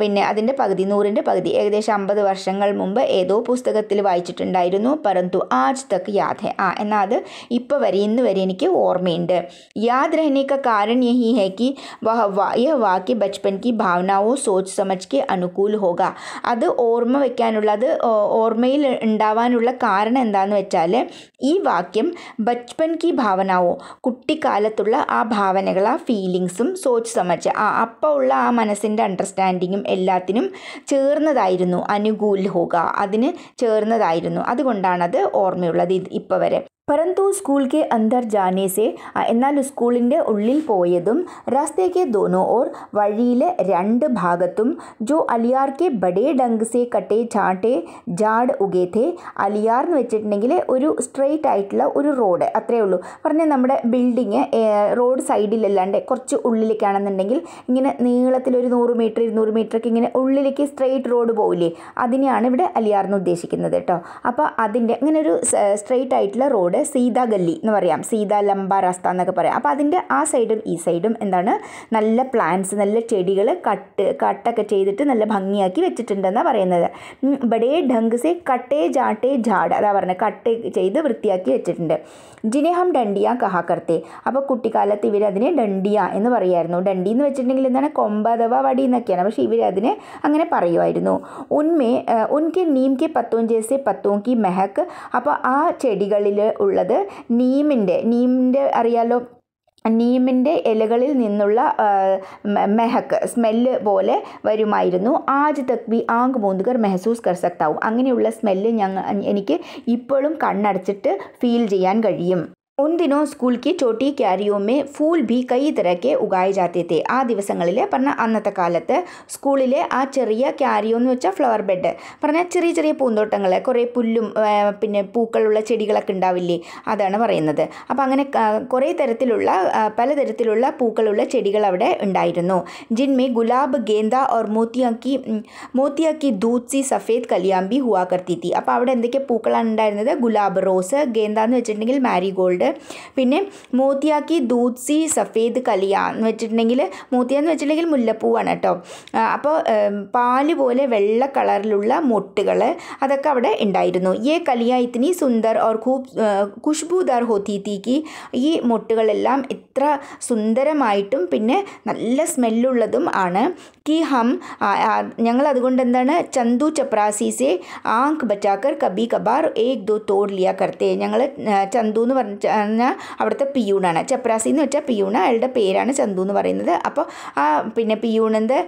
പിന്നെ അതിൻ്റെ പകുതി നൂറിൻ്റെ പകുതി ഏകദേശം അമ്പത് വർഷങ്ങൾ മുമ്പ് ഏതോ പുസ്തകത്തിൽ വായിച്ചിട്ടുണ്ടായിരുന്നു പരന്തു ആജ് തക് യാദ് ഹെ ആ എന്നാൽ അത് ഇപ്പോൾ വരെ ഇന്ന് വരെ എനിക്ക് ഓർമ്മയുണ്ട് യാദ് रहने का कारण यही है कि वह यह वाक्य बचपन की भावनाओं सोच समझ के अनुकूल होगा അത് ഓർമ്മ വയ്ക്കാനുള്ള അത് ഓർമ്മയിൽ ഉണ്ടാവാനുള്ള കാരണം എന്താണെന്ന് വെച്ചാൽ ഈ വാക്യം ബച്പൻ കി ഭാവനാവോ കുട്ടിക്കാലത്തുള്ള ആ ഭാവനകൾ ആ ഫീലിങ്സും സോച്ച് സമച്ച് ആ അപ്പോൾ ഉള്ള ആ മനസ്സിന്റെ അണ്ടർസ്റ്റാൻഡിങ്ങും എല്ലാത്തിനും ചേർന്നതായിരുന്നു അനുകൂൽ ഹോക അതിന് ചേർന്നതായിരുന്നു. അതുകൊണ്ടാണത് ഓർമ്മയുള്ളത് ഇത് ഇപ്പോൾ വരെ. परंतु स्कूल के अंदर जाने से എന്നാൽ സ്കൂളിൻ്റെ ഉള്ളിൽ പോയതും രാസ്തേക്ക് ദോനോ ഓർ വഴിയിലെ രണ്ട് ഭാഗത്തും ജോ അലിയാർ കെ ബഡേ ഡങ്ക് സെ കട്ടെ ചാട്ടെ ജാഡ് ഉഗേ ഥേ അലിയാർ എന്ന് വെച്ചിട്ടുണ്ടെങ്കിൽ ഒരു സ്ട്രെയിറ്റ് ആയിട്ടുള്ള ഒരു റോഡ് അത്രയേ ഉള്ളൂ പറഞ്ഞാൽ നമ്മുടെ ബിൽഡിങ് റോഡ് സൈഡിലല്ലാണ്ട് കുറച്ച് ഉള്ളിലേക്കാണെന്നുണ്ടെങ്കിൽ ഇങ്ങനെ നീളത്തിൽ ഒരു നൂറ് മീറ്റർ ഇരുന്നൂറ് മീറ്ററൊക്കെ ഇങ്ങനെ ഉള്ളിലേക്ക് സ്ട്രെയിറ്റ് റോഡ് പോവില്ലേ അതിനെയാണ് ഇവിടെ അലിയാർ എന്ന് ഉദ്ദേശിക്കുന്നത് കേട്ടോ അപ്പോൾ അതിൻ്റെ ഇങ്ങനെ ഒരു സ്ട്രെയിറ്റ് ആയിട്ടുള്ള റോഡ് സീതാ ഗല്ലി എന്ന് പറയാം. സീതാ ലംബ റസ്ത എന്നൊക്കെ പറയാം. അപ്പോൾ അതിന്റെ ആ സൈഡും ഈ സൈഡും എന്താണ് നല്ല പ്ലാന്റ്സ് നല്ല ചെടികൾ കട്ട് കട്ടൊക്കെ ചെയ്തിട്ട് നല്ല ഭംഗിയാക്കി വെച്ചിട്ടുണ്ടെന്നാണ് പറയുന്നത്. ബഡേ ഢങ്ക് സെ കട്ടേ ജാട്ടേ ജാട് അതാ പറഞ്ഞത് കട്ട് ചെയ്ത് വൃത്തിയാക്കി വെച്ചിട്ടുണ്ട്. ജിനേഹം ഡണ്ടിയ കഹാകർത്തെ. അപ്പോൾ കുട്ടിക്കാലത്ത് ഇവരതിനെ ഡണ്ടിയ എന്ന് പറയുമായിരുന്നു ഡണ്ടി എന്ന് വെച്ചിട്ടുണ്ടെങ്കിൽ എന്താണ് കൊമ്പ അഥവാ വടി എന്നൊക്കെയാണ്. പക്ഷേ ഇവരതിനെ അങ്ങനെ പറയുമായിരുന്നു. ഉന്മേ ഉൻകെ നീം കെ പത്തോം ജേസെ പത്തോം കി മെഹക്ക് അപ്പോൾ ആ ചെടികളിൽ ഉള്ളത് നീമിന്റെ. നീമിന്റെ അറിയാലോ? നീമിന്റെ ഇലകളിൽ നിന്നുള്ള മെഹക്ക് സ്മെല്ല് പോലെ വരുമായിരുന്നു. ആജ് തക് ബി ആങ്ക് മൂന്നുകർ മെഹസൂസ് കർ സക്താവും അങ്ങനെയുള്ള സ്മെല്ല് ഞങ്ങൾ എനിക്ക് ഇപ്പോഴും കണ്ണടച്ചിട്ട് ഫീൽ ചെയ്യാൻ കഴിയും. ഉന് ദിനോ സ്കൂൾ കി ചോട്ടി ക്യാരിയോ മേ ഫൂൽ ഭി കൈ തരക്കെ ഉഗായി ജാത്തേത്തെ ആ ദിവസങ്ങളിലെ പറഞ്ഞ അന്നത്തെ കാലത്ത് സ്കൂളിലെ ആ ചെറിയ ക്യാരിയോ എന്ന് വെച്ചാൽ ഫ്ലവർ ബെഡ് പറഞ്ഞാൽ ചെറിയ ചെറിയ പൂന്തോട്ടങ്ങൾ കുറേ പുല്ലും പിന്നെ പൂക്കളുള്ള ചെടികളൊക്കെ ഉണ്ടാവില്ലേ? അതാണ് പറയുന്നത്. അപ്പോൾ അങ്ങനെ കുറേ തരത്തിലുള്ള പലതരത്തിലുള്ള പൂക്കളുള്ള ചെടികൾ അവിടെ ഉണ്ടായിരുന്നു. ജിൻമേ ഗുലാബ് ഗേന്ദ ഓർ മോത്തിയാക്കി മോത്തിയാക്കി ദൂത്സി സഫേദ് കലിയാമ്പി ഹുവാ കർത്തി അപ്പോൾ അവിടെ എന്തൊക്കെ പൂക്കളാണ് ഉണ്ടായിരുന്നത്? ഗുലാബ് റോസ് ഗേന്ദ എന്ന് വെച്ചിട്ടുണ്ടെങ്കിൽ മാരിഗോൾഡ് പിന്നെ മോത്തിയാക്കി ദൂത്സി സഫേദ് കലിയ എന്ന് വെച്ചിട്ടുണ്ടെങ്കിൽ മോത്തിയ എന്ന് വെച്ചിട്ടുണ്ടെങ്കിൽ മുല്ലപ്പൂവാണ് കേട്ടോ. അപ്പോൾ പാൽ പോലെ വെള്ള കളറിലുള്ള മൊട്ടുകൾ അതൊക്കെ അവിടെ ഉണ്ടായിരുന്നു. ഈ കലിയ ഇത്തിനി സുന്ദർ ഓർ ഖൂബ് ഖുഷ്ബൂദാർ ഹോത്തി തീക്ക്. ഈ മൊട്ടുകളെല്ലാം ഇത്ര സുന്ദരമായിട്ടും പിന്നെ നല്ല സ്മെല്ലുള്ളതും ആണ്. കി ഹം ഞങ്ങൾ അതുകൊണ്ട് എന്താണ്? ചന്തു ചപ്രാസീസെ ആങ്ക് ബച്ചാക്കർ കബി കബാർ ഏക് ദോ തോട് ലിയ കർത്തേ. ഞങ്ങൾ ചന്തു എന്ന് പറഞ്ഞ പറഞ്ഞാൽ അവിടുത്തെ പിയൂണാണ്. ചപ്രാസി എന്ന് വെച്ചാൽ പിയൂണ് അയാളുടെ പേരാണ് ചന്തു എന്ന് പറയുന്നത്. അപ്പോൾ ആ പിന്നെ പിയൂണിന്റെ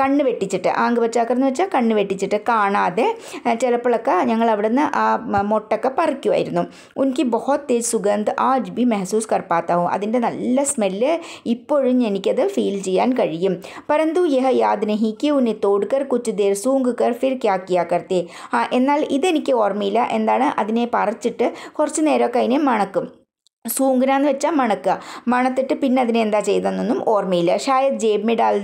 കണ്ണ് വെട്ടിച്ചിട്ട്. ആങ്ക് ബച്ചാക്കർ എന്ന് വെച്ചാൽ കണ്ണ് വെട്ടിച്ചിട്ട് കാണാതെ ചിലപ്പോഴൊക്കെ ഞങ്ങൾ അവിടുന്ന് ആ മുട്ടൊക്കെ പറിക്കുമായിരുന്നു എനിക്ക് ബഹുത് തേജ് സുഗന്ധ് ആജ് ബി മെഹസൂസ് കർപ്പാത്താവും. അതിന്റെ നല്ല സ്മെല്ല് ഇപ്പോഴും എനിക്കത് ഫീൽ ചെയ്യാൻ കഴിയും. പരന്തു യഹ യാദ് നഹി കി ഉന്നെ തോടുകർ കുച്ച് ദേർ സൂങ്ക് ഫിർ ക്യാ കിയാ എന്നാൽ ഇതെനിക്ക് ഓർമ്മയില്ല. എന്താണ്? അതിനെ പറിച്ചിട്ട് കുറച്ച് നേരമൊക്കെ അതിനെ മണക്കും. സൂങ്കന എന്ന് വെച്ചാൽ മണക്കുക. മണത്തിട്ട് പിന്നെ അതിനെ എന്താ ചെയ്തതെന്നൊന്നും ഓർമ്മയില്ല. ഷായത് ജേബ് മേ ഡാൽ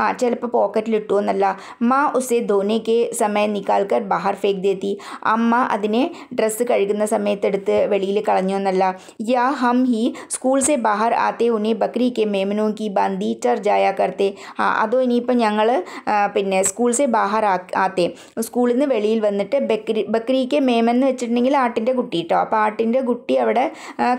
ആ ചിലപ്പോൾ പോക്കറ്റിൽ ഇട്ടു എന്നല്ല. മാ ഉസെ ധോനിക്ക് സമയം നിക്കാൽക്കർ ബഹാർ ഫേക്ക് ദേത്തി. അമ്മ അതിനെ ഡ്രസ്സ് കഴുകുന്ന സമയത്തെടുത്ത് വെളിയിൽ കളഞ്ഞു എന്നല്ല. യാ ഹം ഹി സ്കൂൾ സെ ബഹാർ ആത്തെ ഉനെ ബക്രി കെ മേമനോ കി ബാന്തി ചർ ജായ കർത്തെ. ആ അതോ ഇനിയിപ്പോൾ ഞങ്ങൾ പിന്നെ സ്കൂൾ സെ ബഹാർ ആത്തെ. സ്കൂളിൽ നിന്ന് വെളിയിൽ വന്നിട്ട് ബക്രി ബക്രിക്ക് മേമൻ എന്ന് വെച്ചിട്ടുണ്ടെങ്കിൽ ആട്ടിന്റെ കുട്ടി കേട്ടോ അപ്പോൾ ആട്ടിന്റെ കുട്ടി അവിടെ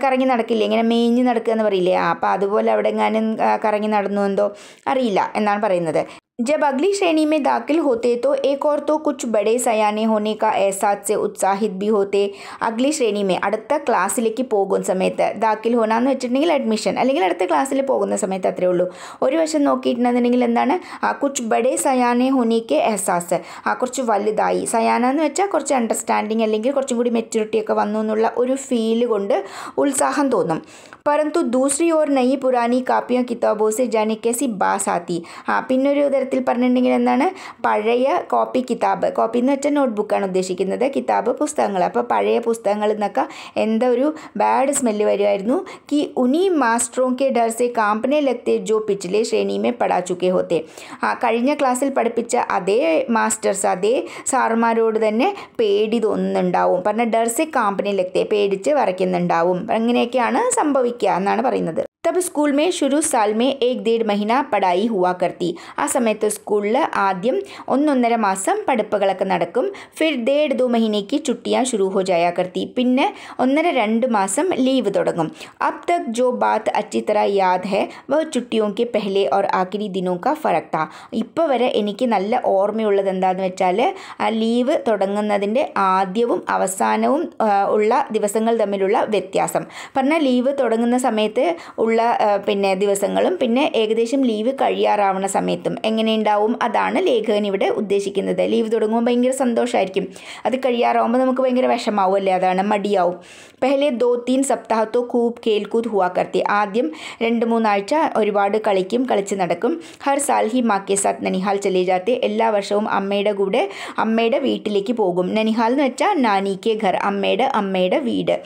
കറങ്ങി നടക്കില്ലേ? ഇങ്ങനെ മേഞ്ഞ് നടക്കുക എന്ന് പറയില്ലേ അപ്പോൾ അതുപോലെ അവിടെ എങ്ങാനും കറങ്ങി നടന്നു എന്തോ അറിയില്ല എന്നാണ് പറയുന്നത്. जब अगली श्रेणी में दाखिल होते तो एक और तो कुछ बड़े सयाने होने का एहसास से उत्साहित भी होते അഗ്ലി ശ്രേണി മേ അടുത്ത ക്ലാസ്സിലേക്ക് പോകുന്ന സമയത്ത് ദാഖിൽ ഹോന എന്ന് വെച്ചിട്ടുണ്ടെങ്കിൽ അഡ്മിഷൻ അല്ലെങ്കിൽ അടുത്ത ക്ലാസ്സിൽ പോകുന്ന സമയത്ത് അത്രേ ഉള്ളൂ ഒരു വശം നോക്കിയിട്ടുണ്ടെന്നുണ്ടെങ്കിൽ എന്താണ് ആ കുച്ച് ബഡേ സയാനെ ഹോനിക്ക് എഹസാസ് ആ കുറച്ച് വലുതായി സയാന എന്ന് വെച്ചാൽ കുറച്ച് അണ്ടർസ്റ്റാൻഡിങ് അല്ലെങ്കിൽ കുറച്ചും കൂടി മെച്യൂരിറ്റി ഒക്കെ വന്നു എന്നുള്ള ഒരു ഫീല് കൊണ്ട് ഉത്സാഹം തോന്നും परंतु दूसरी ओर नई पुरानी कापियों किताबों से जाने कैसी बास आती ആ പിന്നെ ഒരു തരത്തിൽ പറഞ്ഞിട്ടുണ്ടെങ്കിൽ എന്താണ്? പഴയ കോപ്പി കിതാബ്. കോപ്പി എന്ന് വെച്ചാൽ നോട്ട്ബുക്കാണ് ഉദ്ദേശിക്കുന്നത്. കിതാബ് പുസ്തകങ്ങൾ. അപ്പോൾ പഴയ പുസ്തകങ്ങളിൽ നിന്നൊക്കെ എന്താ ഒരു ബാഡ് സ്മെല്ല് വരുമായിരുന്നു കി ഉനി മാസ്റ്ററോ കെ ഡർ സെ കാമ്പനെ ലത്തെ ജോ പിച്ചിലെ ശ്രേണിയുമേ പടാ ചുക്കെ ഹോത്തെ. ആ കഴിഞ്ഞ ക്ലാസ്സിൽ പഠിപ്പിച്ച അതേ മാസ്റ്റേഴ്സ് അതേ സാർമാരോട് തന്നെ പേടി തോന്നുന്നുണ്ടാവും. പറഞ്ഞ ഡർസെ കാമ്പനെ ലത്തെ പേടിച്ച് വരയ്ക്കുന്നുണ്ടാവും. അങ്ങനെയൊക്കെയാണ് സംഭവിക്കുക എന്നാണ് പറയുന്നത്. മേ ഷുരു സാൽ മേ ഏക് ഡേഡ് മഹിന പടായി ഹുവാ കർത്തി ആ സമയത്ത് സ്കൂളിൽ ആദ്യം ഒന്നൊന്നര മാസം പഠിപ്പുകളൊക്കെ നടക്കും ഫിർ ഡേഡ് ദോ മഹീനയ്ക്ക് ചുട്ടിയാ ഷുരു ഹോ ജായ കർത്തി പിന്നെ ഒന്നര രണ്ട് മാസം ലീവ് തുടങ്ങും അബ് തക് ജോ ബാത്ത് അച്ചി തറ യാദ് ഹെ വ ചുട്ടിയോക്ക് പെഹ്ലെ ഓർ ആഖിരി ദിനോ കാ ഫറക് താ ഇപ്പോൾ വരെ എനിക്ക് നല്ല ഓർമ്മയുള്ളത് എന്താണെന്ന് വെച്ചാൽ ആ ലീവ് തുടങ്ങുന്നതിന്റെ ആദ്യവും അവസാനവും ഉള്ള ദിവസങ്ങൾ തമ്മിലുള്ള വ്യത്യാസം പറഞ്ഞാൽ ലീവ് തുടങ്ങുന്ന സമയത്ത് ഉള്ള ആ, പിന്നെ ദിവസങ്ങളും പിന്നെ ഏകദേശം ലീവ് കഴിയാറാവുന്ന സമയത്തും എങ്ങനെ ഉണ്ടാവും അതാണ് ലേഖകൻ ഇവിടെ ഉദ്ദേശിക്കുന്നത്. ലീവ് തുടങ്ങുമ്പോൾ ഭയങ്കര സന്തോഷമായിരിക്കും അത് കഴിയാറാവുമ്പോൾ നമുക്ക് ഭയങ്കര വിഷമാവും അല്ലേ അതാണ് മടിയാവും. പെഹലെ ദോ തീൻ സപ്താഹത്തോ കൂബ് കേൽക്കൂത് ഹുവാ കർത്തി. ആദ്യം രണ്ട് മൂന്നാഴ്ച ഒരുപാട് കളിക്കും കളിച്ച് നടക്കും. ഹർ സാൽ ഹി മാക്കെ സാത്ത് നനിഹാൽ ചലേ ജാത്തെ. എല്ലാ വർഷവും അമ്മയുടെ കൂടെ അമ്മയുടെ വീട്ടിലേക്ക് പോകും. നനിഹാൽ എന്ന് വെച്ചാൽ നാനിക്കെ ഘർ അമ്മയുടെ അമ്മയുടെ വീട്.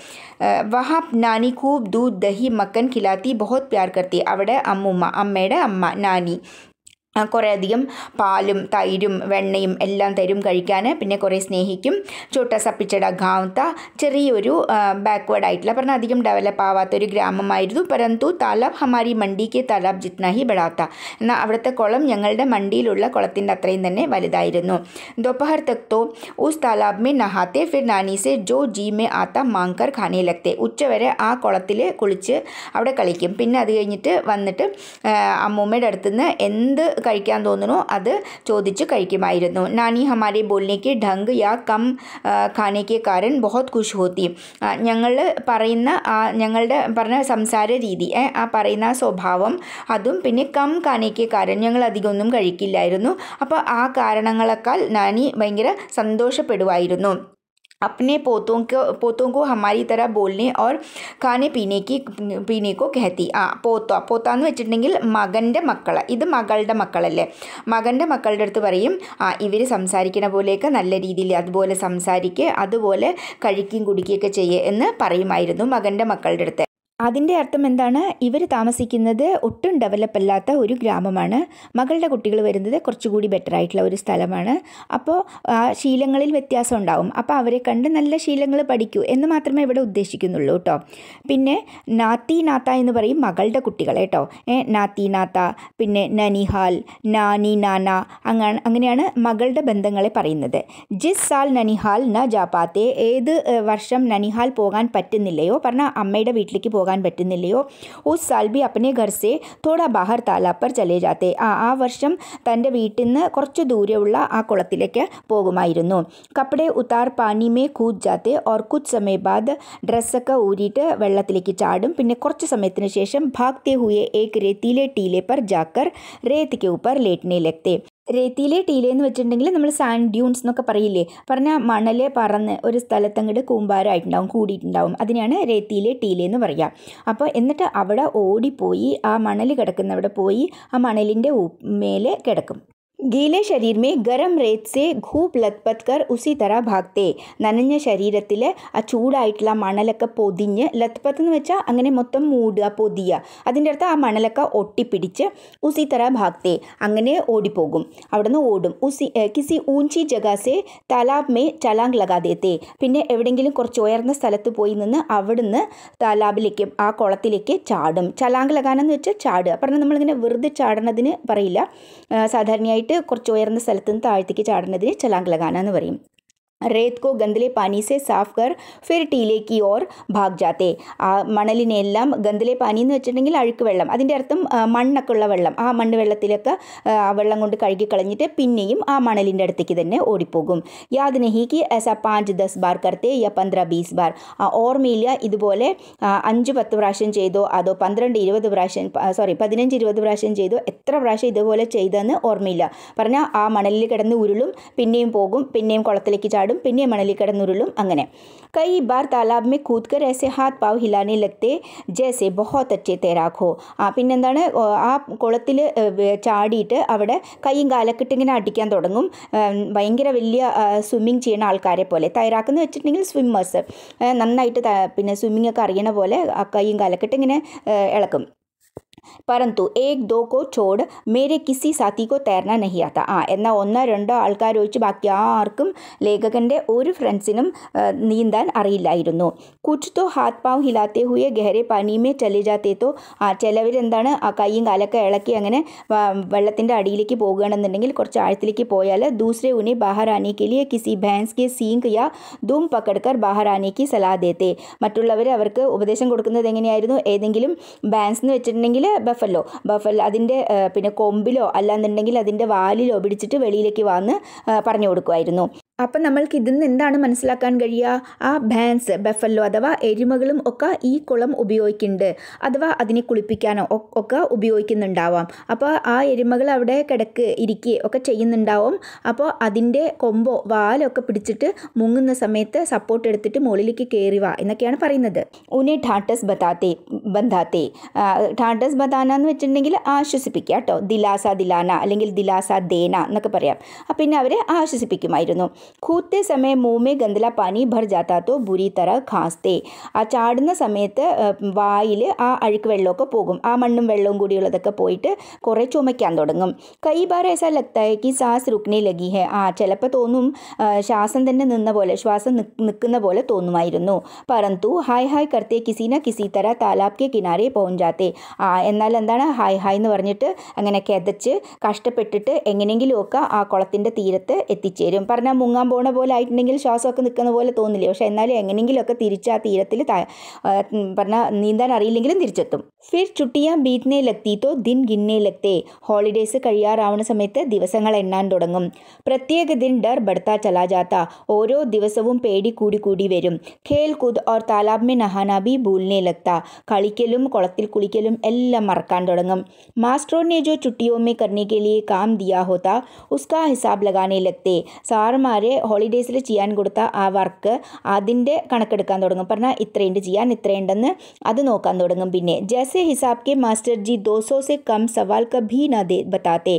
വഹാ നാനി കൂബ് ദൂത് ദഹി മക്കൻ ഖിലാത്തി ബഹുത് പ്യാർ കർത്തി അവിടെ അമ്മുമ്മ അമ്മയുടെ അമ്മ നാനി ആ, കുറേയധികം പാലും തൈരും വെണ്ണയും എല്ലാം തരും കഴിക്കാൻ. പിന്നെ കുറേ സ്നേഹിക്കും. ചോട്ട സപ്പിച്ചട ഗാവത്ത ചെറിയൊരു ബാക്ക്വേഡ് ആയിട്ടുള്ള പറഞ്ഞാൽ അധികം ഡെവലപ്പ് ആവാത്ത ഒരു ഗ്രാമമായിരുന്നു. പരന്തു താലാബ് ഹമാരി മണ്ടിക്ക് താലാബ് ജിത്നാഹി ബടാത്ത എന്നാൽ അവിടുത്തെ കുളം ഞങ്ങളുടെ മണ്ടിയിലുള്ള കുളത്തിന്റെ അത്രയും തന്നെ വലുതായിരുന്നു. ദോപ്പഹർ തക്തോ ഊസ് താലാബ് മേ നഹാത്തെ ഫിർ നാനീസെ ജോ ജി മേ ആത്ത മാങ്കർ ഖാനെ ലക്തെ ഉച്ചവരെ ആ കുളത്തിൽ കുളിച്ച് അവിടെ കളിക്കും. പിന്നെ അത് കഴിഞ്ഞിട്ട് വന്നിട്ട് അമ്മൂമ്മയുടെ അടുത്തുനിന്ന് എന്ത് കഴിക്കാൻ തോന്നുന്നു അത് ചോദിച്ച് കഴിക്കുമായിരുന്നു. നാനി ഹമാരെ ബോലിനേക്ക് ഢങ്ക് യാ കം ഖാനയ്ക്ക് കാരൻ ബഹുത് ഖുഷ് ഹോത്തി. ഞങ്ങൾ പറയുന്ന ഞങ്ങളുടെ പറഞ്ഞ സംസാര രീതി ആ പറയുന്ന സ്വഭാവം അതും പിന്നെ കം ഖാനയ്ക്ക് കാരൻ ഞങ്ങൾ അധികമൊന്നും കഴിക്കില്ലായിരുന്നു. അപ്പോൾ ആ കാരണങ്ങളെക്കാൾ നാനി ഭയങ്കര സന്തോഷപ്പെടുമായിരുന്നു अपने पोतों को पोतों को हमारी तरह बोलने और खाने पीने की പീനെ കോ കഹത്തി ആ പോത്ത പോത്ത എന്ന് വെച്ചിട്ടുണ്ടെങ്കിൽ മകൻ്റെ മക്കൾ ഇത് മകളുടെ മക്കളല്ലേ മകൻ്റെ മക്കളുടെ അടുത്ത് പറയും ആ ഇവർ സംസാരിക്കണ പോലെയൊക്കെ നല്ല രീതിയിൽ അതുപോലെ സംസാരിക്കുക അതുപോലെ കഴിക്കുകയും കുടിക്കുകയൊക്കെ ചെയ്യുക എന്ന് പറയുമായിരുന്നു മകൻ്റെ മക്കളുടെ അടുത്ത് അതിന്റെ അർത്ഥം എന്താണ്? ഇവർ താമസിക്കുന്നത് ഒട്ടും ഡെവലപ്പ് അല്ലാത്ത ഒരു ഗ്രാമമാണ്. മകളുടെ കുട്ടികൾ വരുന്നത് കുറച്ചുകൂടി ബെറ്റർ ആയിട്ടുള്ള ഒരു സ്ഥലമാണ്. അപ്പോൾ ശീലങ്ങളിൽ വ്യത്യാസം ഉണ്ടാവും. അപ്പോൾ അവരെ കണ്ട് നല്ല ശീലങ്ങൾ പഠിക്കൂ എന്ന് മാത്രമേ ഇവിടെ ഉദ്ദേശിക്കുന്നുള്ളൂ കേട്ടോ പിന്നെ നാത്തി നാത്ത എന്ന് പറയും മകളുടെ കുട്ടികളെ കേട്ടോ നാത്തി നാത്ത പിന്നെ നനിഹാൽ നാനി നാന അങ്ങനെ അങ്ങനെയാണ് മകളുടെ ബന്ധങ്ങളെ പറയുന്നത്. ജിസ് സാൽ നനിഹാൽ ന ജാപ്പാത്തെ ഏത് വർഷം നനിഹാൽ പോകാൻ പറ്റുന്നില്ലയോ? പറഞ്ഞാൽ അമ്മയുടെ വീട്ടിലേക്ക് പോകാൻ പറ്റുന്നില്ലയോ? ഉസ് സാൽ ബി അപ്പനെ ഘർ സെ തോടാ ബാഹർ താലാബ് പർ ചലേ ജാത്തെ. ആ ആ വർഷം തന്റെ വീട്ടിൽ നിന്ന് കുറച്ച് ദൂരെയുള്ള ആ കുളത്തിലേക്ക് പോകുമായിരുന്നു. കപ്പടെ ഉത്താർ പാനിമേ കൂജ് ജാത്തെ ഓർ കുച്ച് സമയ ബാദ് ഡ്രസ്സൊക്കെ ഊരിയിട്ട് വെള്ളത്തിലേക്ക് ചാടും. പിന്നെ കുറച്ച് സമയത്തിന് ശേഷം ഭാഗ്തെ ഹുയെ ഏക് രേത്തിയിലെ ടീലെ പർ ജാക്കർ റേത്ത് കെ ഊപ്പർ ലേറ്റിനെ ലഗ്തെ രേത്തിയിലെ ടീലെ എന്ന് വെച്ചിട്ടുണ്ടെങ്കിൽ നമ്മൾ സാൻഡ് ഡ്യൂൺസ് എന്നൊക്കെ പറയില്ലേ? പറഞ്ഞാൽ മണൽ പറന്ന് ഒരു സ്ഥലത്തങ്ങോട്ട് കൂമ്പാരമായിട്ടുണ്ടാവും കൂടിയിട്ടുണ്ടാവും. അതിനെയാണ് രേത്തിയിലെ ടീലെ എന്ന് പറയുക അപ്പോൾ എന്നിട്ട് അവിടെ ഓടിപ്പോയി ആ മണൽ കിടക്കുന്നവിടെ പോയി ആ മണലിന്റെ മേലെ കിടക്കും. ഗീലെ ശരീരമേ ഗരം രേത്സേ ഖൂബ് ഘൂപ് ലത്പത് കർ ഉസി തറ ഭാഗ്തേ നനഞ്ഞ ശരീരത്തിൽ ആ ചൂടായിട്ടുള്ള മണലൊക്കെ പൊതിഞ്ഞ് ലത്പത്ത് എന്ന് വെച്ചാൽ അങ്ങനെ മൊത്തം മൂടുക പൊതിയുക അതിന്റെ അർത്ഥം ആ മണലൊക്കെ ഒട്ടിപ്പിടിച്ച് ഉസി തറ ഭാഗ്തേ അങ്ങനെ ഓടിപ്പോകും അവിടുന്ന് ഓടും ഉസി കിസി ഊഞ്ചി ജഗാസെ താലാബ് മേ ചലാങ് ലഗാദേത്തെ പിന്നെ എവിടെയെങ്കിലും കുറച്ച് ഉയർന്ന സ്ഥലത്ത് പോയി നിന്ന് അവിടുന്ന് താലാബിലേക്ക് ആ കുളത്തിലേക്ക് ചാടും ചലാങ് ലഗാനെന്ന് വെച്ചാൽ ചാടുക പറഞ്ഞാൽ നമ്മളിങ്ങനെ വെറുതെ ചാടണതിന് പറയില്ല। സാധാരണയായിട്ട് കുറച്ച് ഉയർന്ന സ്ഥലത്ത് നിന്ന് താഴത്തേക്ക് ചാടുന്നതിന് ചലാങ് ലഗാന എന്ന് പറയും. रेत को गंदले पानी से साफ कर फिर टीले की ओर ഭാഗ് ജാത്തെ ആ മണലിനെല്ലാം ഗന്ധലെ പാനി എന്ന് വെച്ചിട്ടുണ്ടെങ്കിൽ അഴുക്ക് വെള്ളം അതിൻ്റെ അർത്ഥം ആ, മണ്ണൊക്കെ ഉള്ള വെള്ളം ആ മണ്ണ് വെള്ളത്തിലൊക്കെ ആ, ആ വെള്ളം കൊണ്ട് കഴുകി കളഞ്ഞിട്ട് പിന്നെയും ആ മണലിൻ്റെ അടുത്തേക്ക് തന്നെ ഓടിപ്പോകും യാദ് നഹി കി ऐसा പാഞ്ച് ദസ് ബാർ കർത്തെ യ പന്ത്ര ബീസ് ബാർ ആ, ഓർമ്മയില്ല ഇതുപോലെ ആ, അഞ്ച് പത്ത് പ്രാവശ്യം ചെയ്തോ അതോ പന്ത്രണ്ട് ഇരുപത് പ്രാവശ്യം സോറി പതിനഞ്ച് ഇരുപത് പ്രാവശ്യം ചെയ്തോ എത്ര പ്രാവശ്യം ഇതുപോലെ ചെയ്തെന്ന് ഓർമ്മയില്ല പറഞ്ഞാൽ ആ മണലിൽ കിടന്ന് ഉരുളും പിന്നെയും പോകും പിന്നെയും കുളത്തിലേക്ക് ചാടും ചാടും പിന്നെ മണലി കിടന്നുരുളും അങ്ങനെ. കൈ ബാർ താലാബ് മേ കൂത്കർ ഏസെ ഹാത്ത് പാവ് ഹിലാനെ ലത്തെ ജേസെ ബഹോ അച്ഛേ തേരാഖോ ആ പിന്നെന്താണ് ആ കുളത്തിൽ ചാടിയിട്ട് അവിടെ കൈയും കാലക്കിട്ട് ഇങ്ങനെ അടിക്കാൻ തുടങ്ങും. ഭയങ്കര വലിയ സ്വിമ്മിങ് ചെയ്യുന്ന ആൾക്കാരെ പോലെ. തയ്യാറാക്കുന്ന വെച്ചിട്ടുണ്ടെങ്കിൽ സ്വിമ്മേഴ്സ് നന്നായിട്ട് പിന്നെ സ്വിമ്മിങ് ഒക്കെ അറിയണ പോലെ കൈയും കാലക്കിട്ട് ഇങ്ങനെ ഇളക്കും. પરંતુ ഏക് दो को छोड़ मेरे किसी साथी को തേർന നഹിയാത്ത ആ എന്നാൽ ഒന്നോ രണ്ടോ ആൾക്കാർ ഒഴിച്ച് ബാക്കി ആർക്കും ലേഖകന്റെ ഒരു ഫ്രണ്ട്സിനും നീന്താൻ അറിയില്ലായിരുന്നു കുച്ച് ഹാത്ത് പാവ് ഹിലാത്തേ ഹുയെ ഗഹരെ പനിമേ ചലിജാത്തേത്തോ ആ ചിലവരെന്താണ് ആ കൈയും കാലൊക്കെ ഇളക്കി അങ്ങനെ വെള്ളത്തിന്റെ അടിയിലേക്ക് പോകുകയാണെന്നുണ്ടെങ്കിൽ കുറച്ച് ആഴത്തിലേക്ക് പോയാൽ ദൂസരെ ഉനെ ബാഹർ ആനേ കിസി ഭാൻസ് കെ സീങ്ക് യാ ദും പക്കടുക്കർ ബാഹർ ആനേക്ക് സലാ മറ്റുള്ളവർ അവർക്ക് ഉപദേശം കൊടുക്കുന്നത് എങ്ങനെയായിരുന്നു ഏതെങ്കിലും ബാൻസ് എന്ന് വെച്ചിട്ടുണ്ടെങ്കിൽ ബഫല്ലോ. ബഫൽ അതിന്റെ പിന്നെ കൊമ്പിലോ അല്ലാന്നുണ്ടെങ്കിൽ അതിന്റെ വാലിലോ പിടിച്ചിട്ട് വെളിയിലേക്ക് വന്ന് പറഞ്ഞു കൊടുക്കുമായിരുന്നു. അപ്പം നമ്മൾക്ക് ഇതിൽ നിന്ന് എന്താണ് മനസ്സിലാക്കാൻ കഴിയുക? ആ ബാൻസ് ബെഫല്ലോ അഥവാ എരുമകളും ഒക്കെ ഈ കുളം ഉപയോഗിക്കുന്നുണ്ട്. അഥവാ അതിനെ കുളിപ്പിക്കാനോ ഒക്കെ ഉപയോഗിക്കുന്നുണ്ടാവാം. അപ്പോൾ ആ എരുമകൾ അവിടെ കിടക്ക് ഇരിക്കുക ഒക്കെ ചെയ്യുന്നുണ്ടാവും. അപ്പോൾ അതിന്റെ കൊമ്പോ വാലൊക്കെ പിടിച്ചിട്ട് മുങ്ങുന്ന സമയത്ത് സപ്പോർട്ട് എടുത്തിട്ട് മുകളിലേക്ക് കയറി എന്നൊക്കെയാണ് പറയുന്നത്. ഉനെ ഠാട്ടസ് ബതാത്തെ ബന്ധാത്തെ. ഠാട്ടസ് ബതാന എന്ന് വെച്ചിട്ടുണ്ടെങ്കിൽ ആശ്വസിപ്പിക്കുക കേട്ടോ. ദിലാസ ദിലാന അല്ലെങ്കിൽ ദിലാസ ദേന എന്നൊക്കെ പറയാം. പിന്നെ അവരെ ആശ്വസിപ്പിക്കുമായിരുന്നു. കൂത്തെ സമയം में ഗന്ധല പാനി भर जाता तो ബുരി തറ ഖാസ്തേ ആ ചാടുന്ന സമയത്ത് വായിൽ ആ അഴുക്ക് വെള്ളമൊക്കെ പോകും. ആ മണ്ണും വെള്ളവും കൂടിയുള്ളതൊക്കെ പോയിട്ട് കുറേ ചുമയ്ക്കാൻ തുടങ്ങും. കൈ ബാർ ഏസാ ലഗ്തായ കി സാസ് രുക്നെ ലഗി ഹെ. ആ ചിലപ്പോൾ തോന്നും ശ്വാസം തന്നെ നിന്ന പോലെ ശ്വാസം നിൽക്കുന്ന പോലെ തോന്നുമായിരുന്നു. പറന്തു ഹായ് ഹായ് കർത്തേ കിസിന കിസി തര താലാബ് കെ കിനാരെ പോഞ്ചാത്തേ ആ എന്നാൽ എന്താണ് ഹായ് ഹായ് എന്ന് പറഞ്ഞിട്ട് അങ്ങനെ കിതച്ച് കഷ്ടപ്പെട്ടിട്ട് എങ്ങനെയെങ്കിലുമൊക്കെ ആ കുളത്തിന്റെ തീരത്ത് എത്തിച്ചേരും. പറഞ്ഞാൽ മുങ്ങാൻ പോണ പോലെ ആയിട്ടുണ്ടെങ്കിൽ ശ്വാസമൊക്കെ നിൽക്കുന്ന പോലെ തോന്നില്ലേ? പക്ഷേ എന്നാലും എങ്ങനെയെങ്കിലുമൊക്കെ തിരിച്ച് ആ തീരത്തിൽ പറഞ്ഞാൽ നീന്താൻ അറിയില്ലെങ്കിലും തിരിച്ചെത്തും. ഫിർ ചുട്ടിയാ ബീറ്റ്നെ ലത്തി ദിൻ ഗിന്നെ ലത്തെ ഹോളിഡേയ്സ് കഴിയാറാവുന്ന സമയത്ത് ദിവസങ്ങൾ എണ്ണാൻ തുടങ്ങും. പ്രത്യേക ദിൻ ഡർ ബഡ്താ ചലാജാത്ത. ഓരോ ദിവസവും പേടി കൂടി കൂടി വരും. ഖേൽ കുദ് ഓർ താലാബ്മെ നഹാനാബി ഭൂലിനെ ലത്ത കളിക്കലും കുളത്തിൽ കുളിക്കലും എല്ലാം മറക്കാൻ തുടങ്ങും. മാസ്റ്ററോനെ ജോ ചുട്ടിയോ മേ കാം ദിയാ ഹോത്ത ഉസ്കാ ഹിസാബ് ലഗാനെ ലത്തെ സാർമാർ അവർ ഹോളിഡേയ്സിൽ ചെയ്യാൻ കൊടുത്ത ആ വർക്ക് അതിന്റെ കണക്കെടുക്കാൻ തുടങ്ങും. പറഞ്ഞാൽ ഇത്രയുണ്ട് ചെയ്യാൻ ഇത്രയുണ്ടെന്ന് അത് നോക്കാൻ തുടങ്ങും. പിന്നെ ജൈസെ ഹിസാബ് കെ മാസ്റ്റർ ജി ദോസോ സെ കം സവാൽ കഭി നദേ ബത്താത്തെ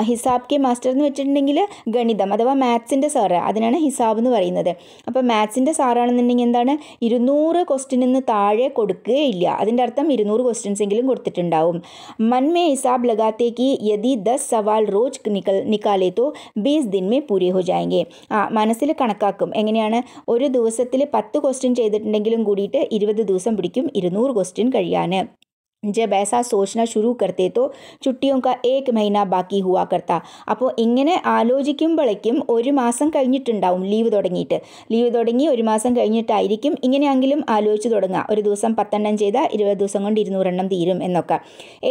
ഹിസാബ് കെ മാസ്റ്റർ എന്ന് വെച്ചിട്ടുണ്ടെങ്കിൽ ഗണിതം അഥവാ മാത്സിന്റെ സാറ് അതിനാണ് ഹിസാബ് എന്ന് പറയുന്നത്. അപ്പോൾ മാത്സിന്റെ സാറാണെന്നുണ്ടെങ്കിൽ എന്താണ്? ഇരുന്നൂറ് ക്വസ്റ്റിനിന്ന് താഴെ കൊടുക്കുകയില്ല. അതിന്റെ അർത്ഥം ഇരുന്നൂറ് ക്വസ്റ്റ്യൻസ് എങ്കിലും കൊടുത്തിട്ടുണ്ടാവും. മൻമേ ഹിസാബ് ലഗാത്തേക്ക് യദി ദസ് സവാൽ റോജ് നിക്കൽ നിക്കാലേ ബീസ് ദിൻ മേ ഹോ ജായെങ്കിൽ മനസ്സിൽ കണക്കാക്കും. എങ്ങനെയാണ്? ഒരു ദിവസത്തിൽ പത്ത് ക്വസ്റ്റ്യൻ ചെയ്തിട്ടുണ്ടെങ്കിലും കൂടിയിട്ട് ഇരുപത് ദിവസം പിടിക്കും. ഇരുന്നൂറ് ക്വസ്റ്റ്യൻ കഴിയാൻ जब ऐसा सोचना शुरू करते तो ചുട്ടിയും കാ ഏക് മഹീന ബാക്കി ഹുവാ കർത്ത അപ്പോൾ ഇങ്ങനെ ആലോചിക്കുമ്പോഴേക്കും ഒരു മാസം കഴിഞ്ഞിട്ടുണ്ടാവും ലീവ് തുടങ്ങിയിട്ട് ലീവ് തുടങ്ങി ഒരു മാസം കഴിഞ്ഞിട്ടായിരിക്കും ഇങ്ങനെയെങ്കിലും ആലോചിച്ച് തുടങ്ങുക ഒരു ദിവസം പത്തെണ്ണം ചെയ്താൽ ഇരുപത് ദിവസം കൊണ്ട് ഇരുന്നൂറെണ്ണം തീരും എന്നൊക്കെ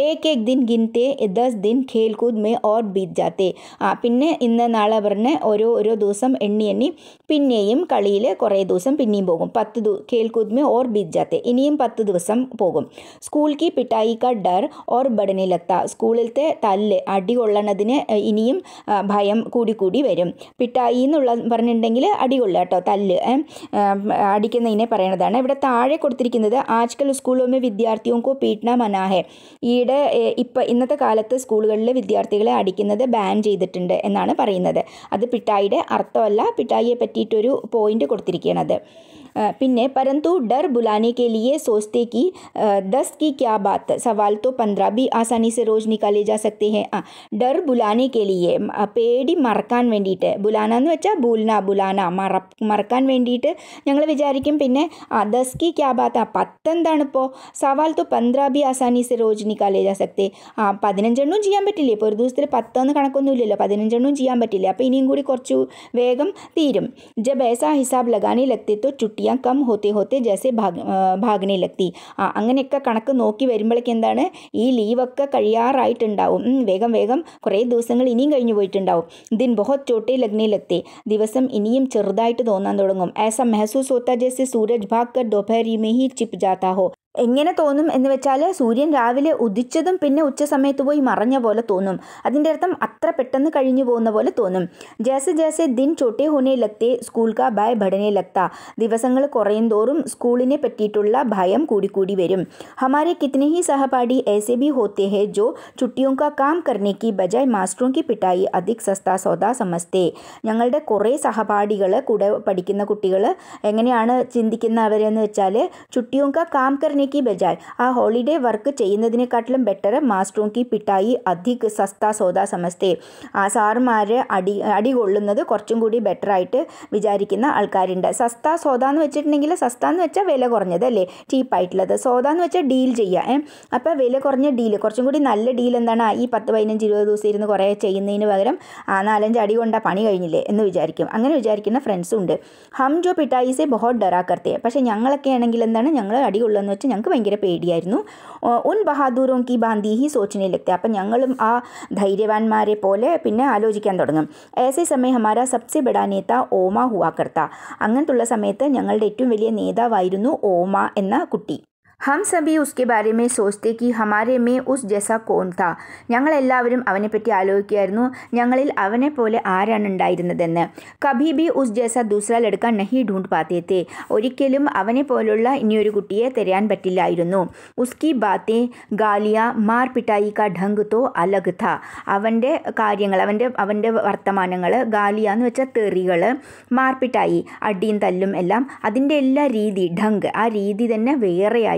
ഏക് ഏക് ദിൻ ഗിൻത്തെ ദസ് ദിൻ ഖേൽ കൂദ് മേ ഓർ ബീത് ജാത്തെ ആ പിന്നെ ഇന്ന് നാളെ പറഞ്ഞ് ഓരോ ഓരോ ദിവസം എണ്ണി എണ്ണി പിന്നെയും കളിയിൽ കുറേ ദിവസം പിന്നെയും പോകും പത്ത് ദു ഖേൽ കൂദ് മേ ഓർ ബീത് ജാത്തെ ഇനിയും പത്ത് ദിവസം പോകും സ്കൂൾ കി പിട്ടായി കാ ഡർ ഓർ ബഡനെ ലത്ത സ്കൂളിലത്തെ തല്ല് അടി കൊള്ളണതിന് ഇനിയും ഭയം കൂടി കൂടി വരും. പിട്ടായി എന്നുള്ള പറഞ്ഞിട്ടുണ്ടെങ്കിൽ അടി കൊള്ളുക കേട്ടോ തല്ല്. അടിക്കുന്നതിനെ പറയണതാണ്. ഇവിടെ താഴെ കൊടുത്തിരിക്കുന്നത് ആജ്കൽ സ്കൂളുമേ വിദ്യാർത്ഥിയോ കോ പീട്ട മനാഹെ. ഈയിടെ ഇപ്പം ഇന്നത്തെ കാലത്ത് സ്കൂളുകളിൽ വിദ്യാർത്ഥികളെ അടിക്കുന്നത് ബാൻ ചെയ്തിട്ടുണ്ട് എന്നാണ് പറയുന്നത്. അത് പിട്ടായിയുടെ അർത്ഥമല്ല പിട്ടായിയെ പറ്റിയിട്ടൊരു പോയിന്റ് കൊടുത്തിരിക്കുകയാണത് ആ, പിന്നെ परंतु डर बुलाने के लिए सोचते कि अ, दस की क्या बात सवाल तो पंद्रह भी आसानी से रोज़ निकाले जा सकते हैं ആ ഡർ ബുലാനെ കെ ലിയെ മ, പേടി മറക്കാൻ വേണ്ടിയിട്ട് ബുലാന എന്ന് വെച്ചാൽ ബൂൽന ബുലാന മറ മറക്കാൻ വേണ്ടിയിട്ട് ഞങ്ങൾ വിചാരിക്കും പിന്നെ ആ ദസ് കി ക്യാ ബാത്ത് ആ പത്തെന്താണിപ്പോൾ സവാൽ तो पंद्रह भी आसानी से रोज निकाले जा सकते ആ പതിനഞ്ചെണ്ണവും ചെയ്യാൻ പറ്റില്ലേ ഇപ്പോൾ ഒരു ദിവസത്തിൽ പത്തെന്ന് കണക്കൊന്നുമില്ലല്ലോ പതിനഞ്ചെണ്ണവും ചെയ്യാൻ പറ്റില്ല അപ്പോൾ ഇനിയും കൂടി കുറച്ച് വേഗം തീരും जब ऐसा हिसाब लगाने लगते तो ചീറ്റിയാँ കം ഹോത്തി ഹോത്തി ജേസെ ഭാഗ് ഭാഗനെ ലത്തി ആ അങ്ങനെയൊക്കെ കണക്ക് നോക്കി വരുമ്പോഴേക്കും എന്താണ്? ഈ ലീവൊക്കെ കഴിയാറായിട്ടുണ്ടാവും. വേഗം വേഗം കുറേ ദിവസങ്ങൾ ഇനിയും കഴിഞ്ഞു പോയിട്ടുണ്ടാവും. ദിൻ ബഹോത് ചോട്ടേ ലഗ്നയിലെത്തി ദിവസം ഇനിയും ചെറുതായിട്ട് തോന്നാൻ തുടങ്ങും. ആസ മെഹസൂസ് ഹോത്ത ജേസെ സൂരജ് ഭാഗ് കർ ദോപഹരി മേ ഹി ചിപ് ജാത്താ ഹോ. എങ്ങനെ തോന്നും എന്ന് വെച്ചാൽ സൂര്യൻ രാവിലെ ഉദിച്ചതും പിന്നെ ഉച്ച സമയത്ത് പോയി മറഞ്ഞ പോലെ തോന്നും. അതിന്റെ അർത്ഥം അത്ര പെട്ടെന്ന് കഴിഞ്ഞു പോകുന്ന പോലെ തോന്നും. ജേസെ ജേസെ ദിൻ ചോട്ടെ ഹോനെ ലത്തെ സ്കൂൾ കാ ബായ് ഭടനെ ലത്ത. ദിവസങ്ങൾ കുറയും തോറും സ്കൂളിനെ പറ്റിയിട്ടുള്ള ഭയം കൂടിക്കൂടി വരും. ഹമാരെ കിത്തനെ ഹി സഹപാഠി ഏസെ ബി ഹോത്തേ ഹെ ജോ ചുട്ടിയോ കാ കാം കർണേക്ക് ബജായ് മാസ്റ്ററും കി പിട്ടായി അധിക് സസ്താ സോദ സമസ്തേ. ഞങ്ങളുടെ കുറേ സഹപാഠികൾ കൂടെ പഠിക്കുന്ന കുട്ടികൾ എങ്ങനെയാണ് ചിന്തിക്കുന്നവരെന്ന് വെച്ചാൽ ചുട്ടിയോ കാം കർണേ കി ബജായ്. ആ ഹോളിഡേ വർക്ക് ചെയ്യുന്നതിനെക്കാട്ടിലും ബെറ്റർ മാസ്റ്ററും കി പിട്ടായി അധിക് സസ്ത സോദ സമസ്തേ ആ സാറുമാരെ അടി അടി കൊള്ളുന്നത് കുറച്ചും കൂടി ബെറ്ററായിട്ട് വിചാരിക്കുന്ന ആൾക്കാരുണ്ട്. സസ്ത സോദ എന്ന് വെച്ചിട്ടുണ്ടെങ്കിൽ സസ്ത എന്ന് വെച്ചാൽ വില കുറഞ്ഞത് അല്ലേ ചീപ്പായിട്ടുള്ളത്. സോദ എന്ന് വെച്ചാൽ ഡീൽ ചെയ്യുക ഏ? അപ്പോൾ വില കുറഞ്ഞ ഡീൽ കുറച്ചും കൂടി നല്ല ഡീൽ എന്താണ്? ഈ പത്ത് പതിനഞ്ച് ഇരുപത് ദിവസം ഇരുന്ന് കുറേ ചെയ്യുന്നതിന് പകരം ആ നാലഞ്ച് അടി കൊണ്ടാ പണി കഴിഞ്ഞില്ലേ എന്ന് വിചാരിക്കും. അങ്ങനെ വിചാരിക്കുന്ന ഫ്രണ്ട്സും ഉണ്ട് ഹം ജോ പിട്ടായിസെ ബഹോട്ട് ഡറാ കർത്തേ. പക്ഷേ ഞങ്ങളൊക്കെ ആണെങ്കിൽ എന്താണ്? ഞങ്ങൾ അടി കൊള്ളുമെന്ന് വെച്ചാൽ ഞങ്ങൾക്ക് ഭയങ്കര പേടിയായിരുന്നു. ഉൻ ബഹാദൂറും കി ബാന്തി ഹി സോച്ചിനെ ലഗ്തെ അപ്പം ഞങ്ങളും ആ ധൈര്യവാന്മാരെ പോലെ പിന്നെ ആലോചിക്കാൻ തുടങ്ങും. ഏസെ സമയം ഹമാര സബ്സെ ബഡാ നേത ഓമ ഹുവാ കർത്ത. അങ്ങനത്തുള്ള സമയത്ത് ഞങ്ങളുടെ ഏറ്റവും വലിയ നേതാവായിരുന്നു ഓമ എന്ന കുട്ടി. ഹം സബി ഉസ്കെ ബാരെ മേ സോച്ചത്തെ കി ഹമാരെ മേ ഉസ് ജസ കോൺ താ ഞങ്ങളെല്ലാവരും അവനെപ്പറ്റി ആലോചിക്കുകയായിരുന്നു. ഞങ്ങളിൽ അവനെ പോലെ ആരാണ് ഉണ്ടായിരുന്നതെന്ന്. കഭി ബി ഉസ് ജസ ദൂസറ ലടുക്ക നഹി ഢൂണ്ട് പാത്തേത്തെ ഒരിക്കലും അവനെ പോലുള്ള ഇനിയൊരു കുട്ടിയെ തിരയാൻ പറ്റില്ലായിരുന്നു. ഉസ്കി ബാത്തേ ഗാലിയ മാർ പിട്ടായി കാ ഢങ്ക് തോ അലഗ് ഥ. അവന്റെ കാര്യങ്ങൾ അവന്റെ അവന്റെ വർത്തമാനങ്ങൾ ഗാലിയ എന്ന് വെച്ചാൽ തെറികൾ മാർപ്പിട്ടായി അടിയും തല്ലും എല്ലാം അതിന്റെ എല്ലാ രീതി ഢങ്ക് ആ രീതി തന്നെ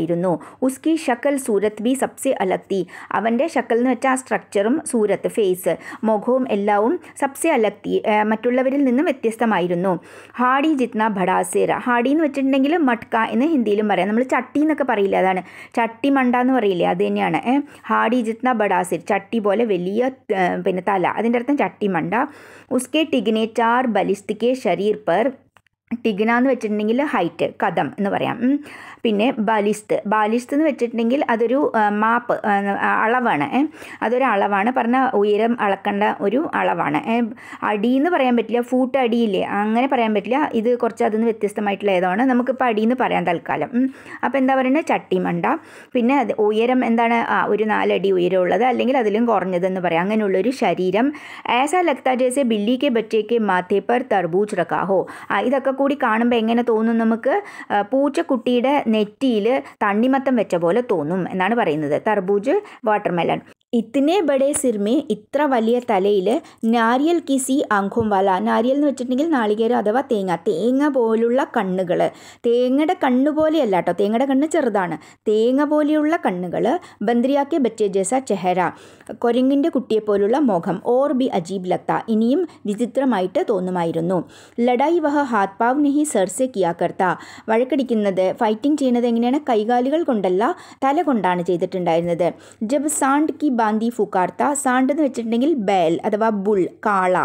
വേറെയായിരുന്നു ഉസ്കി ഷക്കൽ സൂരത്ത് ബി സബ്സെ അലക്തി അവന്റെ ഷക്കൽ എന്ന് വെച്ചാൽ ആ സ്ട്രക്ചറും സൂരത്ത് ഫേസ് മുഖവും എല്ലാവും സബ്സെ ഏർ മറ്റുള്ളവരിൽ നിന്നും വ്യത്യസ്തമായിരുന്നു. ഹാഡി ജിത്ന ഭടാസേര. ഹാഡി എന്ന് വെച്ചിട്ടുണ്ടെങ്കിൽ മട്ക എന്ന് ഹിന്ദിയിലും പറയാം. നമ്മൾ ചട്ടി എന്നൊക്കെ പറയില്ല അതാണ്. ചട്ടി മണ്ട എന്ന് പറയില്ലേ അത് തന്നെയാണ്. ഹാഡി ജിത്ന ബഡാസിർ ചട്ടി പോലെ വലിയ പിന്നെ തല. അതിന്റെ അർത്ഥം ചട്ടി മണ്ട. ഉസ്കെ ടിഗ്നെ ചാർ ബലിസ്തിക്കെ ശരീർ പെർ. ടിഗ്ന എന്ന് വെച്ചിട്ടുണ്ടെങ്കിൽ ഹൈറ്റ് കഥം എന്ന് പറയാം. പിന്നെ ബാലിസ്ത്. ബാലിസ്ത് എന്ന് വെച്ചിട്ടുണ്ടെങ്കിൽ അതൊരു മാപ്പ് അളവാണ്. അതൊരു അളവാണ്. പറഞ്ഞ ഉയരം അളക്കേണ്ട ഒരു അളവാണ്. അടി എന്ന് പറയാൻ പറ്റില്ല. ഫൂട്ട് അടിയില്ലേ? അങ്ങനെ പറയാൻ പറ്റില്ല. ഇത് കുറച്ച് അതിന് വ്യത്യസ്തമായിട്ടുള്ള ഏതാണ് നമുക്കിപ്പോൾ അടിയെന്ന് പറയാൻ തൽക്കാലം. അപ്പോൾ എന്താ പറയുന്നത് ചട്ടിമണ്ട. പിന്നെ ഉയരം എന്താണ്? ആ ഒരു നാലടി ഉയരമുള്ളത്. അല്ലെങ്കിൽ അതിലും കുറഞ്ഞതെന്ന് പറയാം. അങ്ങനെയുള്ളൊരു ശരീരം. ആസാ ലക്ത ജേസെ ബില്ലിക്ക് ബച്ചയ്ക്ക് മാത്തേ പർ തർബൂജ് റക്കാഹോ ഇതൊക്കെ കൂടി കാണുമ്പോൾ എങ്ങനെ തോന്നും നമുക്ക്? പൂച്ചക്കുട്ടിയുടെ നെറ്റിയിൽ തണ്ണിമത്തം വെച്ച പോലെ തോന്നും എന്നാണ് പറയുന്നത്. തർബൂജ് വാട്ടർമെലൺ. ഇത്തിനെ ബഡേ സിർമേ ഇത്ര വലിയ തലയിൽ നാരിയൽ കിസി ആങ്കും വല നാരിയൽ എന്ന് വെച്ചിട്ടുണ്ടെങ്കിൽ നാളികേരം അഥവാ തേങ്ങ. തേങ്ങ പോലുള്ള കണ്ണുകൾ തേങ്ങയുടെ കണ്ണ് പോലെയല്ല കേട്ടോ തേങ്ങയുടെ കണ്ണ് ചെറുതാണ്. തേങ്ങ പോലെയുള്ള കണ്ണുകൾ ബന്ദ്രിയാക്കെ ബച്ചേ ജേസ ചെഹര. കൊരങ്ങിന്റെ കുട്ടിയെ പോലുള്ള മുഖം. ഓർ ബി അജീബ് ലത്ത. ഇനിയും വിചിത്രമായിട്ട് തോന്നുമായിരുന്നു. ലഡായി വഹ ഹാത് പാവ് നെഹി സെർസെ കിയാകർത്ത വഴക്കടിക്കുന്നത് ഫൈറ്റിംഗ് ചെയ്യുന്നത് എങ്ങനെയാണ്? കൈകാലുകൾ കൊണ്ടല്ല തല കൊണ്ടാണ് ചെയ്തിട്ടുണ്ടായിരുന്നത്. ജബ് സാണ്ട് കി ബാന്തി ഫുക്കാർത്ത സാണ്ട് എന്ന് വെച്ചിട്ടുണ്ടെങ്കിൽ ബേൽ അഥവാ ബുൾ കാള.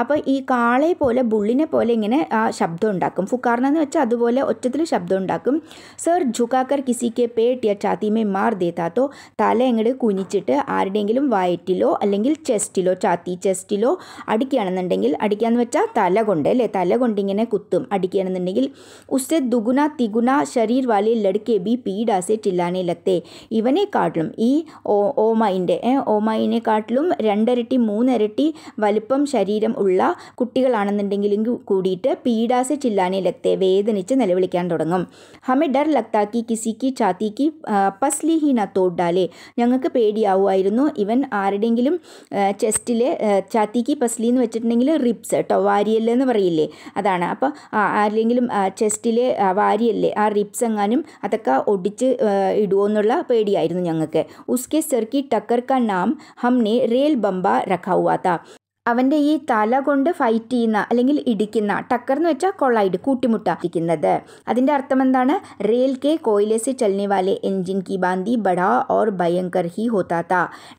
അപ്പോൾ ഈ കാളയെ പോലെ ബുള്ളിനെ പോലെ ഇങ്ങനെ ആ ശബ്ദം ഉണ്ടാക്കും. ഫുക്കാർന വെച്ചാൽ അതുപോലെ ഒറ്റത്തിൽ ശബ്ദം ഉണ്ടാക്കും. സർ ഝുക്കാക്കർ കിസിക്ക് പേട്ടിയ ചാത്തിമേ മാർ ദേത്താത്തോ തല എങ്ങോട്ട് കുനിച്ചിട്ട് ആരുടെയെങ്കിലും വയറ്റിലോ അല്ലെങ്കിൽ ചെസ്റ്റിലോ ചാത്തി ചെസ്റ്റിലോ അടിക്കുകയാണെന്നുണ്ടെങ്കിൽ അടിക്കുകയെന്ന് വെച്ചാൽ തല കൊണ്ട് അല്ലേ? തല കൊണ്ട് ഇങ്ങനെ കുത്തും. അടിക്കുകയാണെന്നുണ്ടെങ്കിൽ ഉസ്സെ ദുഗുന തിഗുണ ശരീർ വാലെ ലടുക്കെ ബി പീഡാസെ ചില്ലാനെ ലത്തെ. ഇവനെക്കാട്ടിലും ഈ ഓ ഓമൈന്റെ ഓമൈനെക്കാട്ടിലും രണ്ടരട്ടി മൂന്നിരട്ടി വലിപ്പം ശരീരം ഉള്ള കുട്ടികളാണെന്നുണ്ടെങ്കിലും കൂടിയിട്ട് പീഡാസെ ചില്ലാനെ ലക്തെ വേദനിച്ച് നിലവിളിക്കാൻ തുടങ്ങും. ഹമെ ഡർ ലക്താക്കി കിസിക്ക് ചാത്തിക്ക് പസ്ലി ഹി ന തോഡാലേ ഞങ്ങൾക്ക് പേടിയാവുമായിരുന്നു. ഇവൻ ആരുടെങ്കിലും ചെസ്റ്റിലെ ചാത്തിക്ക് പസ്ലി എന്ന് വെച്ചിട്ടുണ്ടെങ്കിൽ റിബ്സ് കേട്ടോ വാരിയല്ല് എന്ന് പറയില്ലേ? അതാണ്. അപ്പോൾ ആരെങ്കിലും ചെസ്റ്റിലെ വാരിയല്ലേ ആ റിബ്സ് എങ്ങാനും അതൊക്കെ ഒടിച്ച് ഇടുമോ എന്നുള്ള പേടിയായിരുന്നു ഞങ്ങൾക്ക്. ഉസ്കെ സെർക്കി ടക്കർ കാ നാം ഹംനെ റേൽ ബമ്പ രഖാവുവാത്ത അവന്റെ ഈ തല കൊണ്ട് ഫൈറ്റ് ചെയ്യുന്ന അല്ലെങ്കിൽ ഇടിക്കുന്ന ടക്കർ എന്ന് വെച്ചാൽ കൊള്ളായിട്ട് കൂട്ടിമുട്ടിക്കുന്നത് അതിന്റെ അർത്ഥം എന്താണ്? റെയിൽ കെ കോയിലേസെ ചലനെ വാലെ എൻജിൻ കി ബാന്തി ബഡാ ഓർ ഭയങ്കർ ഹി ഹോത്താത്ത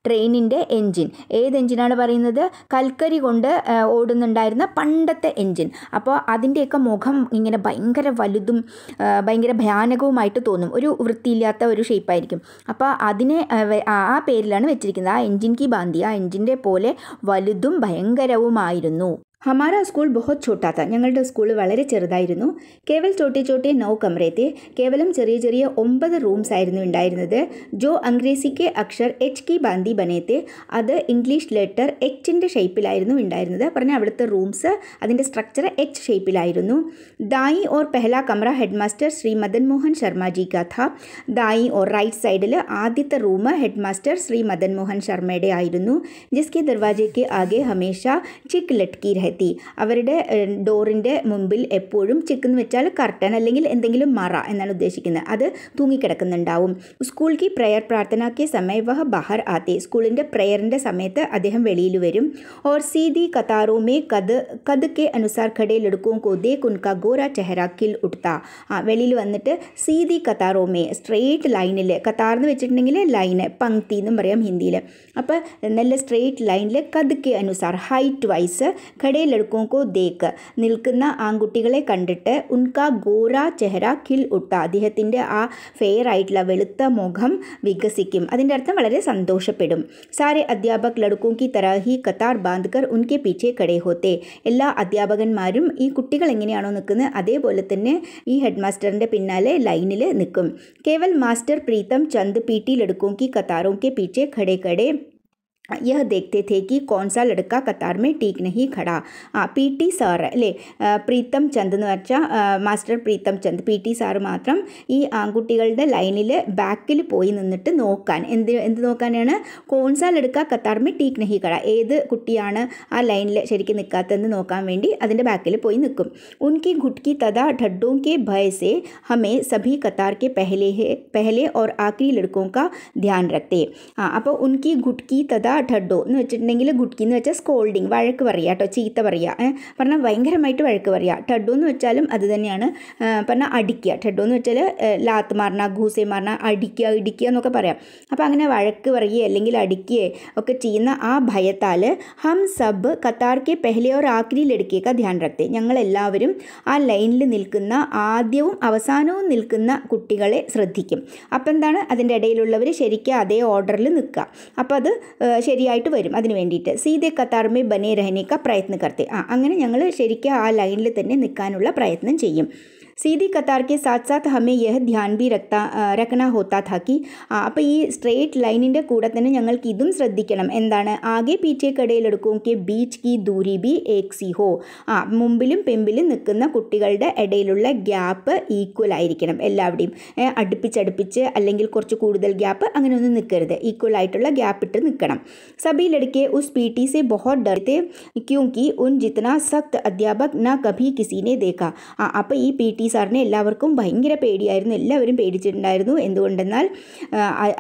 ട്രെയിനിന്റെ എൻജിൻ. ഏത് എൻജിനാണ് പറയുന്നത്? കൽക്കരി കൊണ്ട് ഓടുന്നുണ്ടായിരുന്ന പണ്ടത്തെ എൻജിൻ. അപ്പോൾ അതിന്റെയൊക്കെ മുഖം ഇങ്ങനെ ഭയങ്കര വലുതും ഭയങ്കര ഭയാനകവുമായിട്ട് തോന്നും. ഒരു വൃത്തിയില്ലാത്ത ഒരു ഷേപ്പായിരിക്കും അപ്പോൾ അതിനെ ആ, പേരിലാണ് വെച്ചിരിക്കുന്നത്. ആ എൻജിൻ കി ബാന്തി ആ എൻജിന്റെ പോലെ വലുതും ഭയങ്കരവുമായിരുന്നു. ഹമാര സ്കൂൾ ബഹുത് ഛോട്ടാ ഞങ്ങളുടെ സ്കൂൾ വളരെ ചെറുതായിരുന്നു. കേവൽ ചോട്ടി ചോട്ടി നൗ കമറേത്തെ കേവലം ചെറിയ ചെറിയ ഒമ്പത് റൂംസ് ആയിരുന്നു ഉണ്ടായിരുന്നത്. ജോ അംഗ്രേസിക്ക് അക്ഷർ എച്ച് കി ബാന്തി ബനേത്തെ അത് ഇംഗ്ലീഷ് ലെറ്റർ എച്ചിന്റെ ഷേപ്പിലായിരുന്നു ഉണ്ടായിരുന്നത്. പറഞ്ഞാൽ അവിടുത്തെ റൂംസ് അതിന്റെ സ്ട്രക്ചർ എച്ച് ഷേപ്പിലായിരുന്നു. ദായി ഓർ പെഹല കമറ ഹെഡ് മാസ്റ്റർ ശ്രീ മദൻ മോഹൻ ശർമ്മ ജി കാ ഥ. ദായി ഓർ റൈറ്റ് സൈഡിൽ ആദ്യത്തെ room head master Shri Madan Mohan ശർമ്മയുടെ ആയിരുന്നു. ജിസ്കെ ദർവാജയ്ക്ക് ആകെ ഹമേഷ ചിക്ക് ലട്കി എത്തി. അവരുടെ ഡോറിന്റെ മുമ്പിൽ എപ്പോഴും ചിക്കെന്ന് വെച്ചാൽ കർട്ടൻ അല്ലെങ്കിൽ എന്തെങ്കിലും മറ എന്നാണ് ഉദ്ദേശിക്കുന്നത്. അത് തൂങ്ങിക്കിടക്കുന്നുണ്ടാവും. സ്കൂൾ കി പ്രയർ പ്രാർത്ഥനാക്കിയ സമയം വഹ ബഹർ ആത്തി സ്കൂളിന്റെ പ്രയറിന്റെ സമയത്ത് അദ്ദേഹം വെളിയിൽ വരും. ഓർ സീതി കതാറോമേ കത് കത് കെ അനുസാർ ഘടയിലെടുക്കും കോതേ കുൻക ഗോര ചെഹര കിൽ ഉടുത്ത ആ വെളിയിൽ വന്നിട്ട് സീതി കതാറോമേ സ്ട്രേറ്റ് ലൈനിൽ കത്താർ എന്ന് വെച്ചിട്ടുണ്ടെങ്കിൽ ലൈന് പങ്ക്തി എന്നും പറയാം ഹിന്ദിയിൽ അപ്പോൾ നല്ല സ്ട്രേറ്റ് ലൈനിൽ കത് കെ അനുസാർ ഹൈറ്റ് വൈസ് ഘടയിൽ सारे लड़कों കോ ദേക്ക് നിൽക്കുന്ന ആൺകുട്ടികളെ കണ്ടിട്ട് ഉൻക ഗോര ചെഹര കിൽ ഉട്ട. അദ്ദേഹത്തിന്റെ ആ ഫെയർ ആയിട്ടുള്ള വെളുത്ത മുഖം വികസിക്കും. അതിന്റെ അർത്ഥം വളരെ സന്തോഷപ്പെടും. സാരെ അധ്യാപക് ലഡുക്കോം കി തരഹി കത്താർ ബാന്ധകർ ഉൻകെ പീച്ചെ കടേ ഹോത്തെ. എല്ലാ അധ്യാപകന്മാരും ഈ കുട്ടികൾ എങ്ങനെയാണോ നിൽക്കുന്നത് അതേപോലെ തന്നെ ഈ ഹെഡ് മാസ്റ്ററിന്റെ പിന്നാലെ ലൈനിൽ നിൽക്കും. Kewal master Pritam Chand P T ലഡുക്കോം കി കത്താറോ കെ പീച്ചെ ഖടേ കടേ यह देखते थे कि कौन सा लड़का कतार में ठीक नहीं खड़ा ആ പി ടി സാറ് അല്ലേ ആ, പ്രീതം ചന്ദ് എന്ന് വെച്ചാൽ ആ, master Pritam Chand P T sir മാത്രം ഈ ആൺകുട്ടികളുടെ ലൈനിൽ ബാക്കിൽ പോയി നിന്നിട്ട് നോക്കാൻ എന്ത് എന്ത് നോക്കാനാണ് കോൺസാൽ എടുക്കുക കത്താർമി ടീക്ക് നഹി കട ഏത് കുട്ടിയാണ് ആ ലൈനിൽ ശരിക്കും നിൽക്കാത്തതെന്ന് നോക്കാൻ വേണ്ടി അതിൻ്റെ ബാക്കിൽ പോയി നിൽക്കും ഉൻകി घुटकी तदा ढड्डों के भय से हमें सभी कतार के पहले है पहले और आखिरी लड़कों का ध्यान रखते ആ അപ്പോൾ ഉൻകി घुटकी ഠഡോ എന്ന് വെച്ചിട്ടുണ്ടെങ്കിൽ ഗുഡ്കി എന്ന് വെച്ചാൽ സ്കോൾഡിങ് വഴക്ക് പറയുക കേട്ടോ ചീത്ത പറയുക പറഞ്ഞാൽ ഭയങ്കരമായിട്ട് വഴക്ക് പറയുക. ടഡോ എന്ന് വെച്ചാലും അത് തന്നെയാണ് പറഞ്ഞാൽ അടിക്കുക. ടഡോ എന്ന് വെച്ചാൽ ലാത്ത് മാറണ ഗൂസെ മാറണ അടിക്കുക ഇടിക്കുക എന്നൊക്കെ പറയാം. അപ്പോൾ അങ്ങനെ വഴക്ക് പറയുക അല്ലെങ്കിൽ അടിക്കുകയോ ഒക്കെ ചെയ്യുന്ന ആ ഭയത്താൽ ഹം സബ് കത്താർക്കെ പെഹ്ലെ ഓർ ലടുക്കിയേക്ക ധ്യാൻ രക്തേ. ഞങ്ങളെല്ലാവരും ആ ലൈനിൽ നിൽക്കുന്ന ആദ്യവും അവസാനവും നിൽക്കുന്ന കുട്ടികളെ ശ്രദ്ധിക്കും. അപ്പം എന്താണ്? അതിന്റെ ഇടയിലുള്ളവർ ശരിക്കും അതേ ഓർഡറിൽ നിൽക്കുക. അപ്പോൾ അത് ശരിയായിട്ട് വരും. അതിന് വേണ്ടിയിട്ട് സീതെ കത്താർമേ ബനേ രഹനേക്ക പ്രയത്നം കർത്തെ ആ അങ്ങനെ ഞങ്ങൾ ശരിക്കും ആ ലൈനിൽ തന്നെ നിൽക്കാനുള്ള പ്രയത്നം ചെയ്യും. सीधी कतार के साथ साथ हमें यह ध्यान भी रखता रखना होता രക്കന ഹോത്താഥാക്കി അപ്പോൾ ഈ സ്ട്രേറ്റ് ലൈനിന്റെ കൂടെ തന്നെ ഞങ്ങൾക്ക് ഇതും ശ്രദ്ധിക്കണം. എന്താണ്? ആകെ പീറ്റേ കടയിലെടുക്കുമെങ്കിൽ ബീച്ച് കി ദൂരി ബി ഏക് സി ഹോ. ആ മുമ്പിലും പെമ്പിലും നിൽക്കുന്ന കുട്ടികളുടെ ഇടയിലുള്ള ഗ്യാപ്പ് ഈക്വൽ ആയിരിക്കണം എല്ലാവരുടെയും. അടുപ്പിച്ചടുപ്പിച്ച് അല്ലെങ്കിൽ കുറച്ച് കൂടുതൽ ഗ്യാപ്പ് അങ്ങനെ ഒന്നും നിൽക്കരുത്. ഈക്വൽ ആയിട്ടുള്ള ഗ്യാപ്പ് ഇട്ട് നിൽക്കണം. സബി ഉസ് उस पीटी से बहुत डरते क्योंकि उन जितना सख्त अध्यापक ना कभी किसी ने देखा അപ്പോൾ ഈ പി ടി സാറിനെ എല്ലാവർക്കും ഭയങ്കര പേടിയായിരുന്നു. എല്ലാവരും പേടിച്ചിട്ടുണ്ടായിരുന്നു. എന്തുകൊണ്ടെന്നാൽ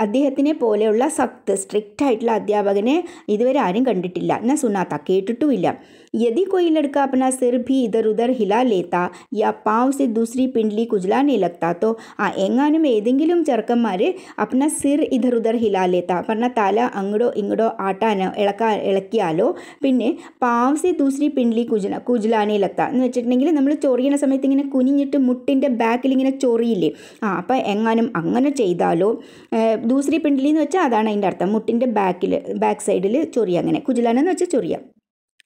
അദ്ദേഹത്തിനെ പോലെയുള്ള സത്ത് സ്ട്രിക്റ്റ് ആയിട്ടുള്ള അധ്യാപകനെ ഇതുവരെ ആരും കണ്ടിട്ടില്ല. എന്നാൽ സുനാത്ത കേട്ടിട്ടുമില്ല. यदि कोई लड़का अपना सिर भी इधर उधर हिला लेता या पाँव से दूसरी पिंडली कुचलाने लगता तो ആ എങ്ങാനും ഏതെങ്കിലും ചെറുക്കന്മാർ അപ്പന സിർ ഇധർ ഉധർ ഹിലാലേത്ത പറഞ്ഞ തല അങ്ങടോ ഇങ്ങടോ ആട്ടാനോ ഇളക്കാ ഇളക്കിയാലോ പിന്നെ പാവസി ദൂസരി പിൻലി കുജല കുജലാനെ ലത്ത എന്ന് വെച്ചിട്ടുണ്ടെങ്കിൽ നമ്മൾ ചൊറിയണ സമയത്ത് ഇങ്ങനെ കുനിഞ്ഞിട്ട് മുട്ടിൻ്റെ ബാക്കിൽ ഇങ്ങനെ ചൊറിയില്ലേ ആ അപ്പോൾ എങ്ങാനും അങ്ങനെ ചെയ്താലോ ഏഹ്, ദൂസരി പിൻഡലി എന്ന് വെച്ചാൽ അതാണ് അതിൻ്റെ അർത്ഥം മുട്ടിൻ്റെ ബാക്കിൽ ബാക്ക് സൈഡിൽ ചൊറിയ അങ്ങനെ കുജലാനെന്ന് വെച്ചാൽ ചൊറിയ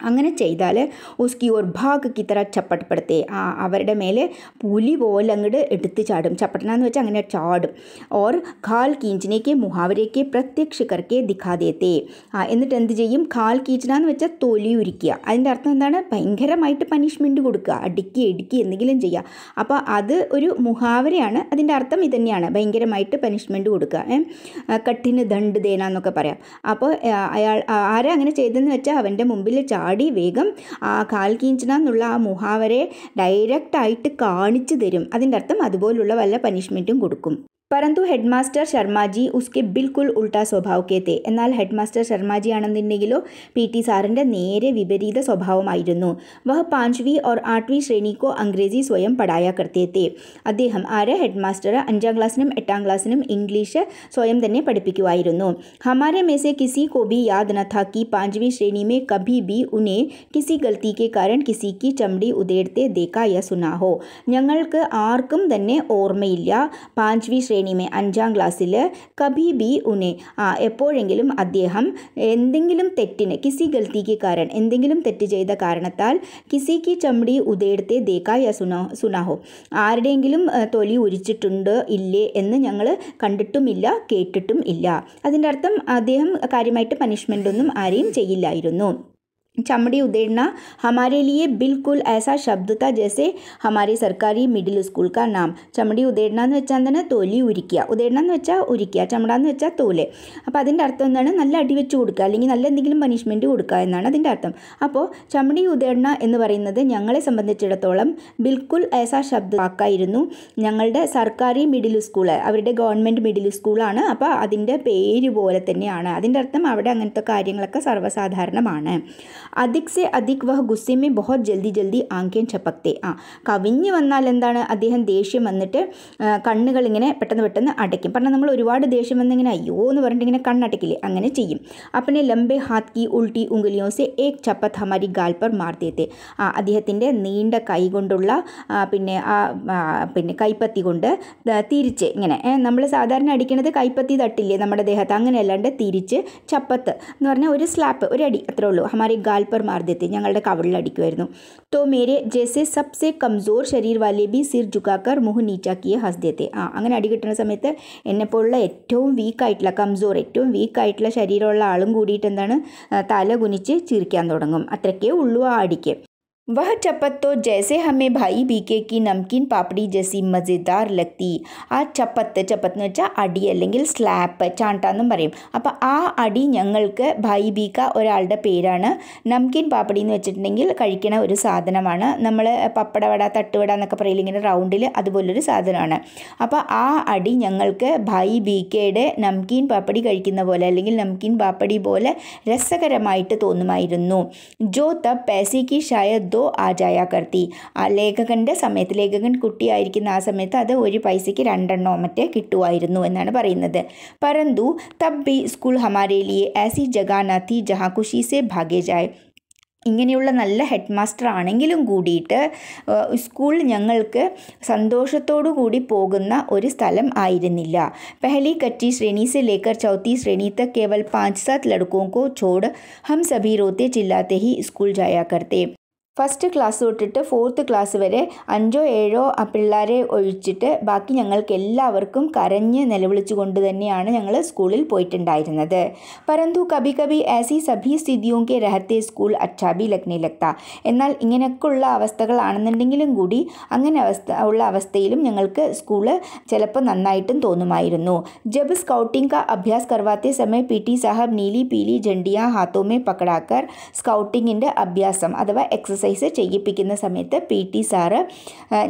അങ്ങനെ ചെയ്താൽ ഉസ്കി ഓർ ഭാഗ് കിത്തറ ചപ്പട്ടപ്പെടുത്തേ ആ അവരുടെ മേലെ പുലി പോലെ അങ്ങോട്ട് എടുത്ത് ചാടും. ചപ്പട്ടന എന്ന് വെച്ചാൽ അങ്ങനെ ചാടും. ഓർ ഖാൽ കീഞ്ചിനേക്ക് മുഹാവരേക്ക് പ്രത്യക്ഷ ദിഖാതേത്തേ ആ എന്നിട്ട് എന്ത് ചെയ്യും? ഖാൽ കീച്ചന എന്ന് വെച്ചാൽ തൊലി ഉരിക്കുക. അതിന്റെ അർത്ഥം എന്താണ്? ഭയങ്കരമായിട്ട് പനിഷ്മെന്റ് കൊടുക്കുക. അടുക്കി ഇടുക്കി എന്തെങ്കിലും ചെയ്യുക അപ്പോൾ അത് ഒരു മുഹാവരയാണ്. അതിന്റെ അർത്ഥം ഇതന്നെയാണ്. ഭയങ്കരമായിട്ട് പനിഷ്മെന്റ് കൊടുക്കുക. കട്ടിന് ദണ്ട് ദേന എന്നൊക്കെ പറയാം അപ്പോൾ അയാൾ ആരാ അങ്ങനെ ചെയ്തതെന്ന് വെച്ചാൽ അവന്റെ മുമ്പിൽ ചാടി വേഗം ആ കാൽ കീഞ്ചന എന്നുള്ള ആ മുഹാവരെ ഡയറക്റ്റായിട്ട് കാണിച്ചു തരും. അതിന്റെ അർത്ഥം അതുപോലുള്ള വല്ല പനിഷ്മെന്റും കൊടുക്കും. પરંતુ હેડમાસ્ટર ശർമാജി ഉസ്കെ ബിൽക്കുൽ ഉൾട്ടാ സ്വഭാവക്കേത്തെ എന്നാൽ ഹെഡ്മാസ്റ്റർ ശർമാജിയാണെന്നുണ്ടെങ്കിലോ പി ടി സാറിൻ്റെ നേരെ വിപരീത സ്വഭാവമായിരുന്നു വഹ് പാഞ്ച്വി ഓർ ആട്ട്വി ശ്രേണിക്കോ അംഗ്രേജി സ്വയം പഠായ കർത്തേത്തെ അദ്ദേഹം ആര് ഹെഡ്മാസ്റ്റർ അഞ്ചാം ക്ലാസ്സിനും എട്ടാം ക്ലാസ്സിനും ഇംഗ്ലീഷ് സ്വയം തന്നെ പഠിപ്പിക്കുമായിരുന്നു ഹമാരെ മേസെ കിസി കോ ബി യാദ് ന താ കി പാഞ്ച്വി ശ്രേണി മേ കഭി ബി ഉനെ കിസി ഗൽത്തി കെ കാരണം കിസി കി ചമടി ഉദേർത്തെ ദേക്കാ യ സുനാ ഹോ ഞങ്ങൾക്ക് ആർക്കും തന്നെ ഓർമ്മയില്ല പാഞ്ച്വി ശ്രേണി ശ്രേണിമേ അഞ്ചാം ക്ലാസ്സിൽ കഭി ബി ഉനെ. ആ എപ്പോഴെങ്കിലും അദ്ദേഹം എന്തെങ്കിലും തെറ്റിന് കിസി ഗൽത്തിക്ക് കാരൻ എന്തെങ്കിലും തെറ്റ് ചെയ്ത കാരണത്താൽ കിസിക്ക് ചമ്മടി ഉദയത്തെ ദേക്കാ യ സുനോ സുനാഹോ. ആരുടെയെങ്കിലും തൊലി ഉരിച്ചിട്ടുണ്ട് ഇല്ലേ എന്ന് ഞങ്ങൾ കണ്ടിട്ടുമില്ല കേട്ടിട്ടും ഇല്ല. അതിന്റെ അർത്ഥം അദ്ദേഹം കാര്യമായിട്ട് പനിഷ്മെന്റ് ഒന്നും ആരെയും ചെയ്യില്ലായിരുന്നു. चमड़ी उदेड़ना हमारे लिए बिल्कुल ऐसा शब्द था जैसे हमारे सरकारी मिडिल स्कूल का नाम ചമടി ഉദേടന എന്ന് വെച്ചാൽ എന്താണ് തൊലി ഉരിക്കുക ഉദേടന എന്ന് വെച്ചാൽ ഉരിക്കുക ചമട എന്ന് വെച്ചാൽ തോല് അപ്പോൾ അതിൻ്റെ അർത്ഥം എന്താണ് നല്ല അടി വെച്ച് കൊടുക്കുക അല്ലെങ്കിൽ നല്ല എന്തെങ്കിലും പനിഷ്മെൻറ്റ് കൊടുക്കുക എന്നാണ് അതിൻ്റെ അർത്ഥം അപ്പോൾ ചമടി ഉദേടന എന്ന് പറയുന്നത് ഞങ്ങളെ സംബന്ധിച്ചിടത്തോളം ബിൽക്കുൽ ഏസാ ശബ്ദ വാക്കായിരുന്നു ഞങ്ങളുടെ സർക്കാരി മിഡിൽ സ്കൂൾ അവരുടെ ഗവൺമെൻറ് മിഡിൽ സ്കൂളാണ് അപ്പോൾ അതിൻ്റെ പേര് പോലെ തന്നെയാണ് അതിൻ്റെ അർത്ഥം അവിടെ അങ്ങനത്തെ കാര്യങ്ങളൊക്കെ സർവ്വസാധാരണമാണ് അധിക് സെ അധിക് വഹ് ഗുസ്സെ മേ ബഹുത് ജൽദി ജൽദി ആങ്കേൻ ചപ്പക്തെ ആ കവിഞ്ഞ് വന്നാൽ എന്താണ് അദ്ദേഹം ദേഷ്യം വന്നിട്ട് കണ്ണുകൾ ഇങ്ങനെ പെട്ടെന്ന് പെട്ടെന്ന് അടയ്ക്കും. പറഞ്ഞാൽ നമ്മൾ ഒരുപാട് ദേഷ്യം വന്നിങ്ങനെ അയ്യോ എന്ന് പറഞ്ഞിട്ട് ഇങ്ങനെ കണ്ണടക്കില്ലേ അങ്ങനെ ചെയ്യും. അപ്പനെ ലംബെ ഹാത്ത് കി ഉൾട്ടി ഉംഗലിയോ സെ ഏക് ചപ്പത്ത് ഹമാരി ഗാൽപ്പർ മാർത്തിയത്തെ ആ അദ്ദേഹത്തിന്റെ നീണ്ട കൈ കൊണ്ടുള്ള പിന്നെ ആ പിന്നെ കൈപ്പത്തി കൊണ്ട് തിരിച്ച് ഇങ്ങനെ. നമ്മൾ സാധാരണ അടിക്കണത് കൈപ്പത്തി തട്ടില്ലേ നമ്മുടെ ദേഹത്ത്? അങ്ങനെ അല്ലാണ്ട് തിരിച്ച് ചപ്പത്ത് എന്ന് പറഞ്ഞാൽ ഒരു സ്ലാപ്പ് ഒരു അടി അത്രേ ഉള്ളൂ. ഹമാരി ഗാൽ പർ മാർ ദേത്തെ ഞങ്ങളുടെ കവിളിൽ അടിക്കുമായിരുന്നു तो मेरे जैसे सबसे कमज़ोर शरीर वाले भी सिर झुकाकर മുഹ് നീച്ചാക്കിയ ഹസ് ദേത്തെ ആ അങ്ങനെ അടി കിട്ടുന്ന സമയത്ത് എന്നെപ്പോലുള്ള ഏറ്റവും വീക്കായിട്ടുള്ള കംസോർ ഏറ്റവും വീക്കായിട്ടുള്ള ശരീരമുള്ള ആളും കൂടിയിട്ട് എന്താണ് ആ, തല കുനിച്ച് ചിരിക്കാൻ തുടങ്ങും അത്രയ്ക്കേ ഉള്ളൂ ആ അടിക്ക് वह चपत तो जैसे हमें भाई बीके की നംകീൻ പാപ്പടി ജസി മസേദാർ ലത്തി ആ ചപ്പത്ത് ചപ്പത്ത് എന്ന് വെച്ചാൽ അടി അല്ലെങ്കിൽ സ്ലാപ്പ് ചാണ്ട എന്നും പറയും അപ്പോൾ ആ അടി ഞങ്ങൾക്ക് ഭായി ബീക്ക ഒരാളുടെ പേരാണ് നംകീൻ പാപ്പടി എന്ന് വെച്ചിട്ടുണ്ടെങ്കിൽ കഴിക്കണ ഒരു സാധനമാണ് നമ്മൾ പപ്പടവട തട്ടുവട എന്നൊക്കെ പറയില്ല ഇങ്ങനെ റൗണ്ടിൽ അതുപോലൊരു സാധനമാണ് അപ്പോൾ ആ അടി ഞങ്ങൾക്ക് ഭായി ബീക്കയുടെ നംകീൻ പാപ്പടി കഴിക്കുന്ന പോലെ അല്ലെങ്കിൽ നംകീൻ പാപ്പടി പോലെ രസകരമായിട്ട് തോന്നുമായിരുന്നു ജോ തബ് പേസയ്ക്ക് ഷായദ് എന്തോ ആജായ കർത്തി. ആ ലേഖകന്റെ സമയത്ത് ലേഖകൻ കുട്ടിയായിരിക്കുന്ന ആ സമയത്ത് അത് ഒരു പൈസയ്ക്ക് രണ്ടെണ്ണോ മറ്റേ കിട്ടുമായിരുന്നു എന്നാണ് പറയുന്നത്. പരന്തു തബ് ബി സ്കൂൾ ഹമാരേലിയെ ആസി ജഗാനാഥി തീ ജഹാ ഖുഷി സെ ഭാഗ്യജായ്. ഇങ്ങനെയുള്ള നല്ല ഹെഡ് മാസ്റ്റർ ആണെങ്കിലും കൂടിയിട്ട് സ്കൂൾ ഞങ്ങൾക്ക് സന്തോഷത്തോടു കൂടി പോകുന്ന ഒരു സ്ഥലം ആയിരുന്നില്ല. പെഹലി കറ്റി ശ്രേണി സെ ലേക്കർ ചൗത്തി ശ്രേണി തക് കേവൽ പാഞ്ച് സാത്ത് ലടുക്കോക്കോ ചോട് ഹം സഭി റോത്തെ ചില്ലാത്തെ ഹി സ്കൂൾ ജായാ കർത്തെ. ഫസ്റ്റ് ക്ലാസ് തൊട്ടിട്ട് ഫോർത്ത് ക്ലാസ് വരെ അഞ്ചോ ഏഴോ പിള്ളേരെ ഒഴിച്ചിട്ട് ബാക്കി ഞങ്ങൾക്ക് എല്ലാവർക്കും കരഞ്ഞ് നിലവിളിച്ചുകൊണ്ട് തന്നെയാണ് ഞങ്ങൾ സ്കൂളിൽ പോയിട്ടുണ്ടായിരുന്നത്. പരന്തു കബി കബി ആസി സഭി സ്ഥിതിയും കെ രഹത്തെ സ്കൂൾ അച്ഛാബി ലഗ്നി ലക്ത എന്നാൽ ഇങ്ങനെയൊക്കെയുള്ള അവസ്ഥകളാണെന്നുണ്ടെങ്കിലും കൂടി അങ്ങനെ അവസ്ഥ ഉള്ള അവസ്ഥയിലും ഞങ്ങൾക്ക് സ്കൂൾ ചിലപ്പോൾ നന്നായിട്ടും തോന്നുമായിരുന്നു. ജബ് സ്കൗട്ടിംഗ് കാ അഭ്യാസ് കർവാത്തെ സമയ പി ടി സാഹബ് നീലി പീലി ജണ്ടിയ ഹാത്തോമേ പക്കടാക്കർ സ്കൗട്ടിങ്ങിന്റെ അഭ്യാസം അഥവാ എക്സസൈസ് എക്സസൈസ് ചെയ്യിപ്പിക്കുന്ന സമയത്ത് പി ടി സാറ്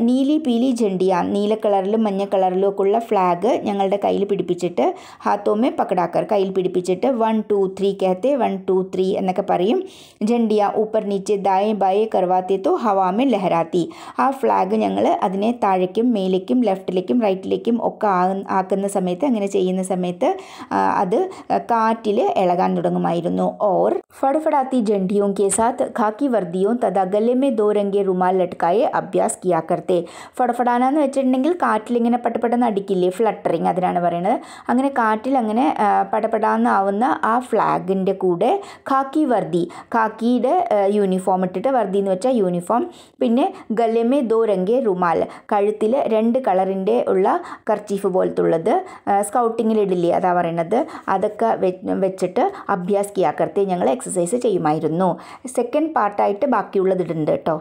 നീലി പീലി ജണ്ടിയ നീല കളറിലും മഞ്ഞ കളറിലും ഒക്കെ ഉള്ള ഫ്ലാഗ് ഞങ്ങളുടെ കയ്യിൽ പിടിപ്പിച്ചിട്ട് ഹാത്തോമേ പക്കടാക്കർ കയ്യിൽ പിടിപ്പിച്ചിട്ട് വൺ ടു ത്രീ കഹത്തെ വൺ ടു ത്രീ എന്നൊക്കെ പറയും. ജണ്ടിയ ഊപ്പർ നീച്ചെ ദായെ ബായെ കർവാത്തെ തോ ഹവാമേ ലഹരാത്തി. ആ ഫ്ലാഗ് ഞങ്ങൾ അതിനെ താഴേക്കും മേലേക്കും ലെഫ്റ്റിലേക്കും റൈറ്റിലേക്കും ഒക്കെ ആക്കുന്ന സമയത്ത് അങ്ങനെ ചെയ്യുന്ന സമയത്ത് അത് കാറ്റിൽ ഇളകാൻ തുടങ്ങുമായിരുന്നു. ഓർ ഫടഫടാത്തി ജണ്ടിയും കെ സാത്ത് ഖാക്കി വർദിയും തഥാ ഗലെ മേ ദോ രംഗിയ റുമാൽ ലട്കായെ അഭ്യാസ് കിയാ കർത്തെ. വെച്ചിട്ടുണ്ടെങ്കിൽ കാറ്റിലിങ്ങനെ പട്ടപ്പെട്ടെന്ന് അടിക്കില്ലേ? ഫ്ലട്ടറിങ് അതിനാണ് പറയുന്നത് അങ്ങനെ കാറ്റിൽ അങ്ങനെ പടപടാന്നാവുന്ന ആ ഫ്ലാഗിന്റെ കൂടെ ഖാക്കി വർദി. ഖാക്കിയുടെ യൂണിഫോം ഇട്ടിട്ട് വർദി എന്ന് വെച്ചാൽ യൂണിഫോം. പിന്നെ ഗലമേ ദോ രംഗെ റുമാൽ. കഴുത്തിൽ രണ്ട് കളറിന്റെ ഉള്ള കർച്ചീഫ് പോലത്തുള്ളത് സ്കൗട്ടിങ്ങിൽ ഇടില്ലേ അതാ പറയണത്. അതൊക്കെ വെച്ചിട്ട് അഭ്യാസ് കിയാക്കർത്തെ ഞങ്ങൾ എക്സസൈസ് ചെയ്യുമായിരുന്നു. സെക്കൻഡ് പാർട്ടായിട്ട് ബാക്കിയുള്ളത് ഇടുന്നുണ്ട് കേട്ടോ.